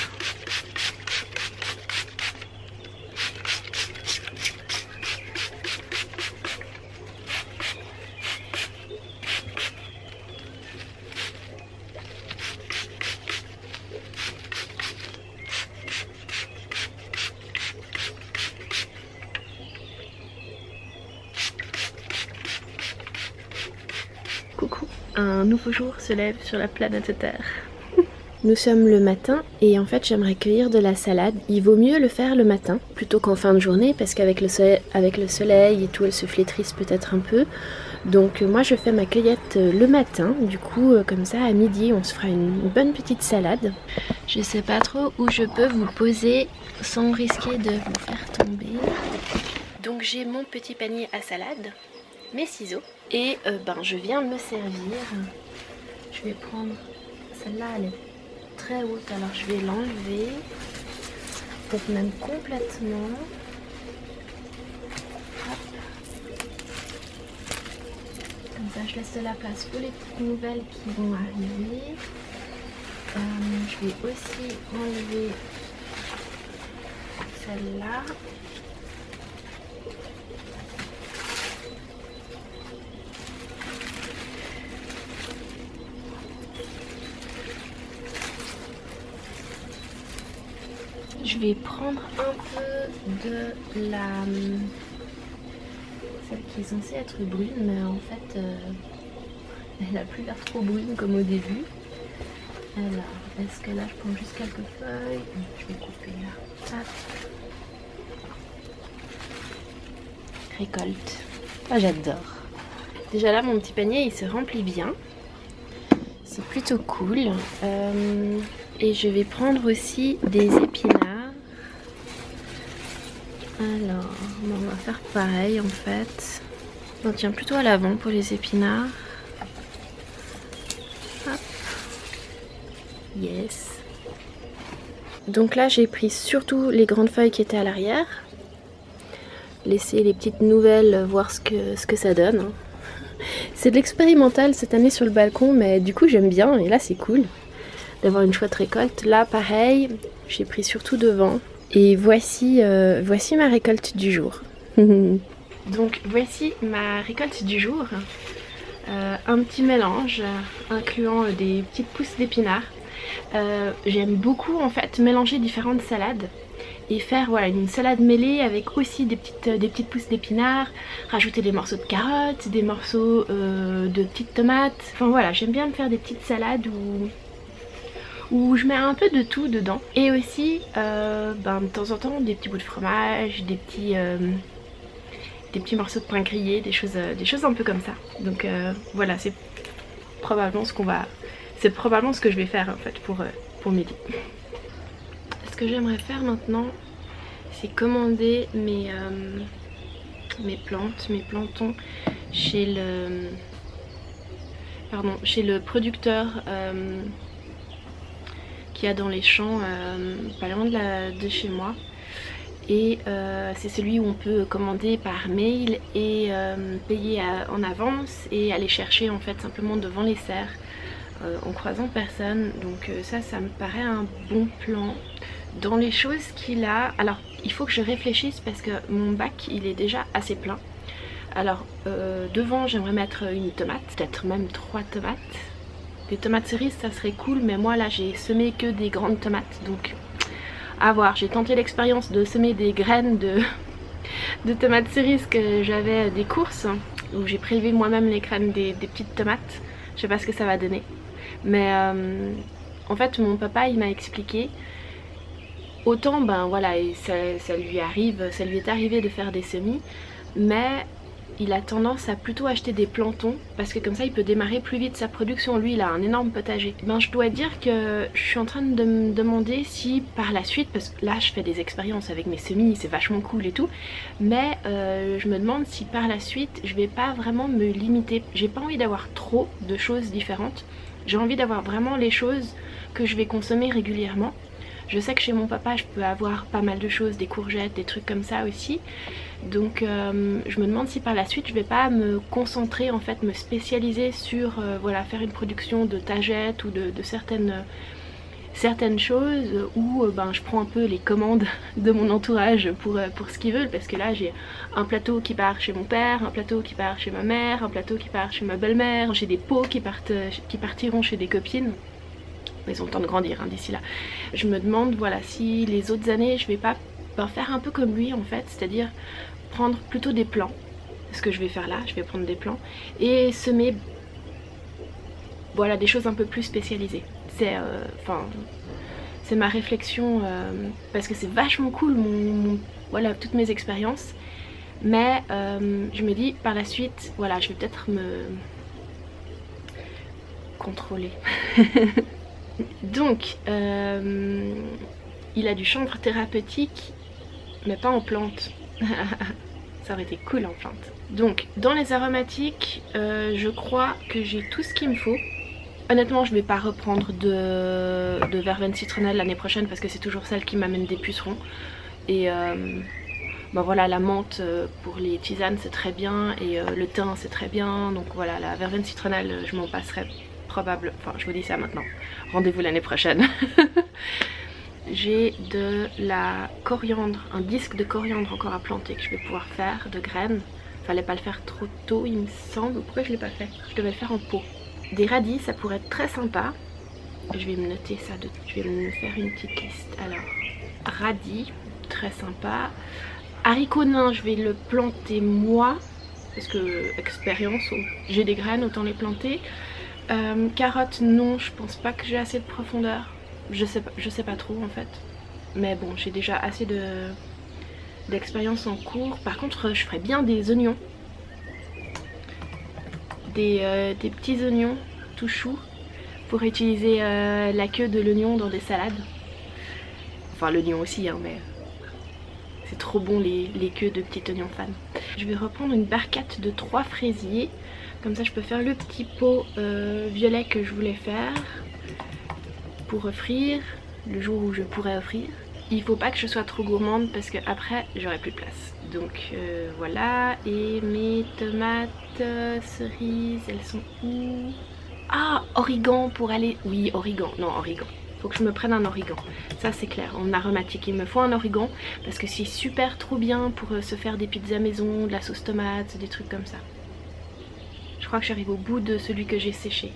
un nouveau jour se lève sur la planète Terre. Nous sommes le matin et en fait j'aimerais cueillir de la salade. Il vaut mieux le faire le matin plutôt qu'en fin de journée parce qu'avec le, soleil, avec le soleil et tout elle se flétrisse peut-être un peu. Donc euh, moi je fais ma cueillette euh, le matin, du coup euh, comme ça à midi on se fera une bonne petite salade. Je sais pas trop où je peux vous poser sans risquer de vous faire tomber. Donc j'ai mon petit panier à salade, mes ciseaux et ben je viens me servir. Je vais prendre celle-là elle est très haute alors je vais l'enlever peut-être même complètement. Comme ça je laisse de la place pour les petites nouvelles qui vont arriver. Euh, je vais aussi enlever celle-là je vais prendre un peu de la celle qui est censée être brune mais en fait euh, elle a plus l'air trop brune comme au début. Alors est-ce que là je prends juste quelques feuilles? Je vais couper là. Récolte. Ah, j'adore. Déjà là mon petit panier il se remplit bien. C'est plutôt cool. Euh, et je vais prendre aussi des épinards alors, on va faire pareil en fait. On tient plutôt à l'avant pour les épinards. Hop. Yes. Donc là, j'ai pris surtout les grandes feuilles qui étaient à l'arrière. Laisser les petites nouvelles, voir ce que, ce que ça donne. C'est de l'expérimental cette année sur le balcon, mais du coup j'aime bien et là c'est cool d'avoir une chouette récolte. Là pareil, j'ai pris surtout devant. Et voici, euh, voici ma récolte du jour. Donc voici ma récolte du jour. Euh, un petit mélange incluant des petites pousses d'épinards. Euh, j'aime beaucoup en fait mélanger différentes salades et faire une salade mêlée avec aussi des petites, des petites pousses d'épinards, rajouter des morceaux de carottes, des morceaux de petites tomates. Enfin voilà, j'aime bien me faire des petites salades où où je mets un peu de tout dedans et aussi euh, ben, de temps en temps des petits bouts de fromage, des petits, euh, des petits morceaux de pain grillé, des choses, euh, des choses un peu comme ça. Donc voilà, c'est probablement ce qu'on va, c'est probablement ce que je vais faire en fait pour, pour midi. Ce que j'aimerais faire maintenant, c'est commander mes, mes plantes, mes plantons chez le, pardon, chez le producteur qu'il y a dans les champs euh, pas loin de, chez moi. Et euh, c'est celui où on peut commander par mail et euh, payer en avance et aller chercher en fait simplement devant les serres en croisant personne. Donc ça ça me paraît un bon plan. Dans les choses qu'il a alors il faut que je réfléchisse parce que mon bac il est déjà assez plein. Alors devant j'aimerais mettre une tomate peut-être même trois tomates des tomates cerises ça serait cool mais moi là j'ai semé que des grandes tomates donc à voir. J'ai tenté l'expérience de semer des graines de, tomates cerises que j'avais des courses où j'ai prélevé moi-même les graines des, petites tomates. Je sais pas ce que ça va donner. Mais euh, en fait mon papa il m'a expliqué autant ben voilà ça lui arrive, ça lui est arrivé de faire des semis mais il a tendance à plutôt acheter des plantons parce que comme ça il peut démarrer plus vite sa production. Lui il a un énorme potager. Ben je dois dire que je suis en train de me demander si par la suite, parce que là je fais des expériences avec mes semis, c'est vachement cool et tout, mais euh, je me demande si par la suite je vais pas vraiment me limiter. J'ai pas envie d'avoir trop de choses différentes. J'ai envie d'avoir vraiment les choses que je vais consommer régulièrement. Je sais que chez mon papa je peux avoir pas mal de choses, des courgettes, des trucs comme ça aussi. Donc euh, je me demande si par la suite je vais pas me concentrer en fait, me spécialiser sur euh, voilà, faire une production de tagettes ou de, certaines, certaines choses où euh, ben, je prends un peu les commandes de mon entourage pour, pour ce qu'ils veulent. Parce que là j'ai un plateau qui part chez mon père, un plateau qui part chez ma mère, un plateau qui part chez ma belle-mère, j'ai des pots qui, partent, qui partiront chez des copines. Ils ont le temps de grandir hein, d'ici là. Je me demande voilà si les autres années je vais pas ben, faire un peu comme lui en fait, c'est-à-dire prendre plutôt des plants, ce que je vais faire là, je vais prendre des plants et semer voilà des choses un peu plus spécialisées. c'est enfin c'est ma réflexion parce que c'est vachement cool mon, voilà toutes mes expériences. Mais je me dis par la suite voilà je vais peut-être me contrôler. Donc il a du chanvre thérapeutique mais pas en plante ça aurait été cool en plante donc dans les aromatiques euh, je crois que j'ai tout ce qu'il me faut. Honnêtement je vais pas reprendre de, de verveine citronnelle l'année prochaine parce que c'est toujours celle qui m'amène des pucerons. Et euh, bah voilà la menthe euh, pour les tisanes c'est très bien. Et le thym c'est très bien. Donc voilà la verveine citronnelle je m'en passerai probable enfin je vous dis ça maintenant. Rendez-vous l'année prochaine j'ai de la coriandre, un disque de coriandre encore à planter que je vais pouvoir faire de graines. Fallait pas le faire trop tôt il me semble. Pourquoi je l'ai pas fait? Je devais le faire en pot. Des radis ça pourrait être très sympa. Je vais me noter ça, de... je vais me faire une petite liste. Alors, radis, très sympa. Haricots nains, je vais le planter moi. Parce que expérience, j'ai des graines, autant les planter. Euh, carottes, non, je pense pas que j'ai assez de profondeur je sais pas, trop en fait. Mais bon, j'ai déjà assez de d'expérience en cours. Par contre, je ferais bien des oignons. Des, euh, des petits oignons tout choux pour utiliser euh, la queue de l'oignon dans des salades. Enfin, l'oignon aussi, hein, mais c'est trop bon les, queues de petits oignons fans. Je vais reprendre une barquette de trois fraisiers. Comme ça, je peux faire le petit pot euh, violet que je voulais faire pour offrir le jour où je pourrais offrir. Il faut pas que je sois trop gourmande parce que après j'aurai plus de place. Donc euh, voilà. Et mes tomates euh, cerises, elles sont où? Ah, origan pour aller... Oui, origan. Non, origan. Faut que je me prenne un origan. Ça c'est clair. En aromatique, il me faut un origan parce que c'est super trop bien pour euh, se faire des pizzas maison, de la sauce tomate, des trucs comme ça. Je crois que j'arrive au bout de celui que j'ai séché.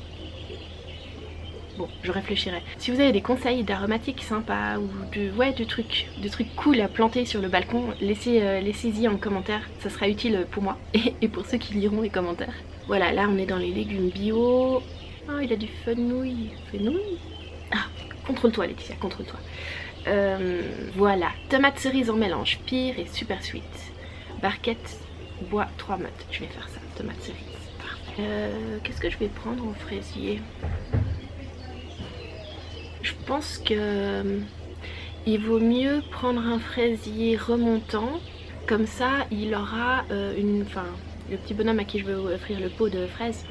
Bon, je réfléchirai. Si vous avez des conseils d'aromatiques sympas ou de, ouais, de trucs, de trucs cool à planter sur le balcon, laissez, euh, laissez-y en commentaire, ça sera utile pour moi et, pour ceux qui liront les commentaires. Voilà, là on est dans les légumes bio. Oh, il a du fenouil. Fenouil Ah, contrôle-toi Laetitia, contrôle-toi. Euh, voilà, tomate cerise en mélange, pire et super sweet. Barquette, bois, 3 mottes. Je vais faire ça, tomate cerise. Parfait. Euh, qu'est-ce que je vais prendre en fraisier? Je pense que euh, il vaut mieux prendre un fraisier remontant. Comme ça il aura euh, une enfin le petit bonhomme à qui je veux offrir le pot de fraises.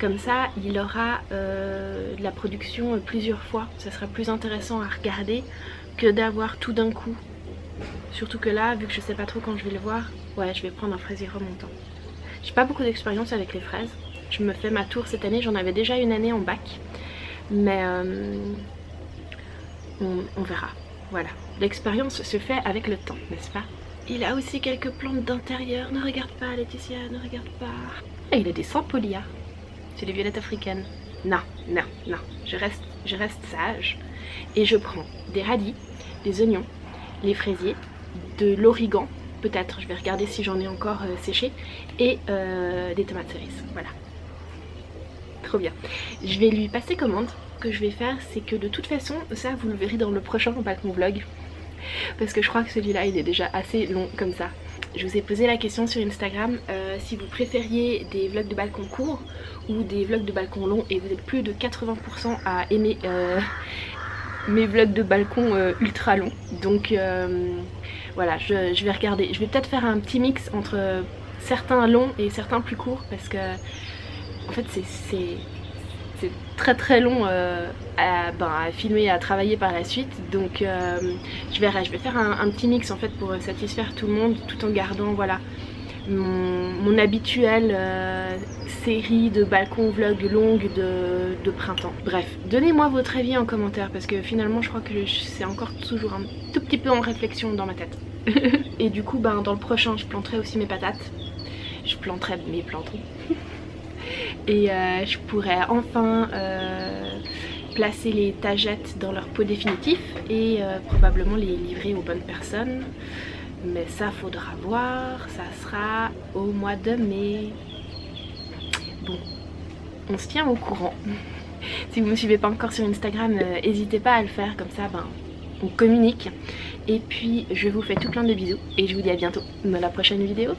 Comme ça il aura euh, de la production plusieurs fois. Ça sera plus intéressant à regarder que d'avoir tout d'un coup. Surtout que là vu que je sais pas trop quand je vais le voir ouais je vais prendre un fraisier remontant. J'ai pas beaucoup d'expérience avec les fraises. Je me fais ma tour cette année. J'en avais déjà une année en bac. Mais on, verra. Voilà, l'expérience se fait avec le temps, n'est-ce pas? Il a aussi quelques plantes d'intérieur. Ne regarde pas Laetitia, ne regarde pas. Et il a des sampolias. C'est des violettes africaines. Non, non, non. Je reste, je reste sage. Et je prends des radis, des oignons, les fraisiers, de l'origan, peut-être, je vais regarder si j'en ai encore euh, séché, et euh, des tomates cerises. Voilà. Trop bien. Je vais lui passer commande que je vais faire c'est que de toute façon ça vous le verrez dans le prochain balcon vlog parce que je crois que celui-là il est déjà assez long comme ça. Je vous ai posé la question sur Instagram euh, si vous préfériez des vlogs de balcon court ou des vlogs de balcon long et vous êtes plus de 80% à aimer euh, mes vlogs de balcon euh, ultra longs. Donc voilà, je, je, vais regarder. Je vais peut-être faire un petit mix entre certains longs et certains plus courts parce que en fait c'est très très long euh, ben, à, filmer et à travailler par la suite donc euh, je verrai, je vais faire un, petit mix en fait pour satisfaire tout le monde tout en gardant voilà mon, habituelle euh, série de balcon vlog longue de, de printemps. Bref, donnez-moi votre avis en commentaire parce que finalement je crois que c'est encore toujours un tout petit peu en réflexion dans ma tête. et du coup ben, dans le prochain je planterai aussi mes patates. Je planterai mes plantons. et euh, je pourrais enfin euh, placer les tagettes dans leur pot définitif et euh, probablement les livrer aux bonnes personnes. Mais ça faudra voir, ça sera au mois de mai. Bon on se tient au courant. Si vous me suivez pas encore sur Instagram, n'hésitez pas à le faire, comme ça ben, on communique. Et puis je vous fais tout plein de bisous et je vous dis à bientôt dans la prochaine vidéo.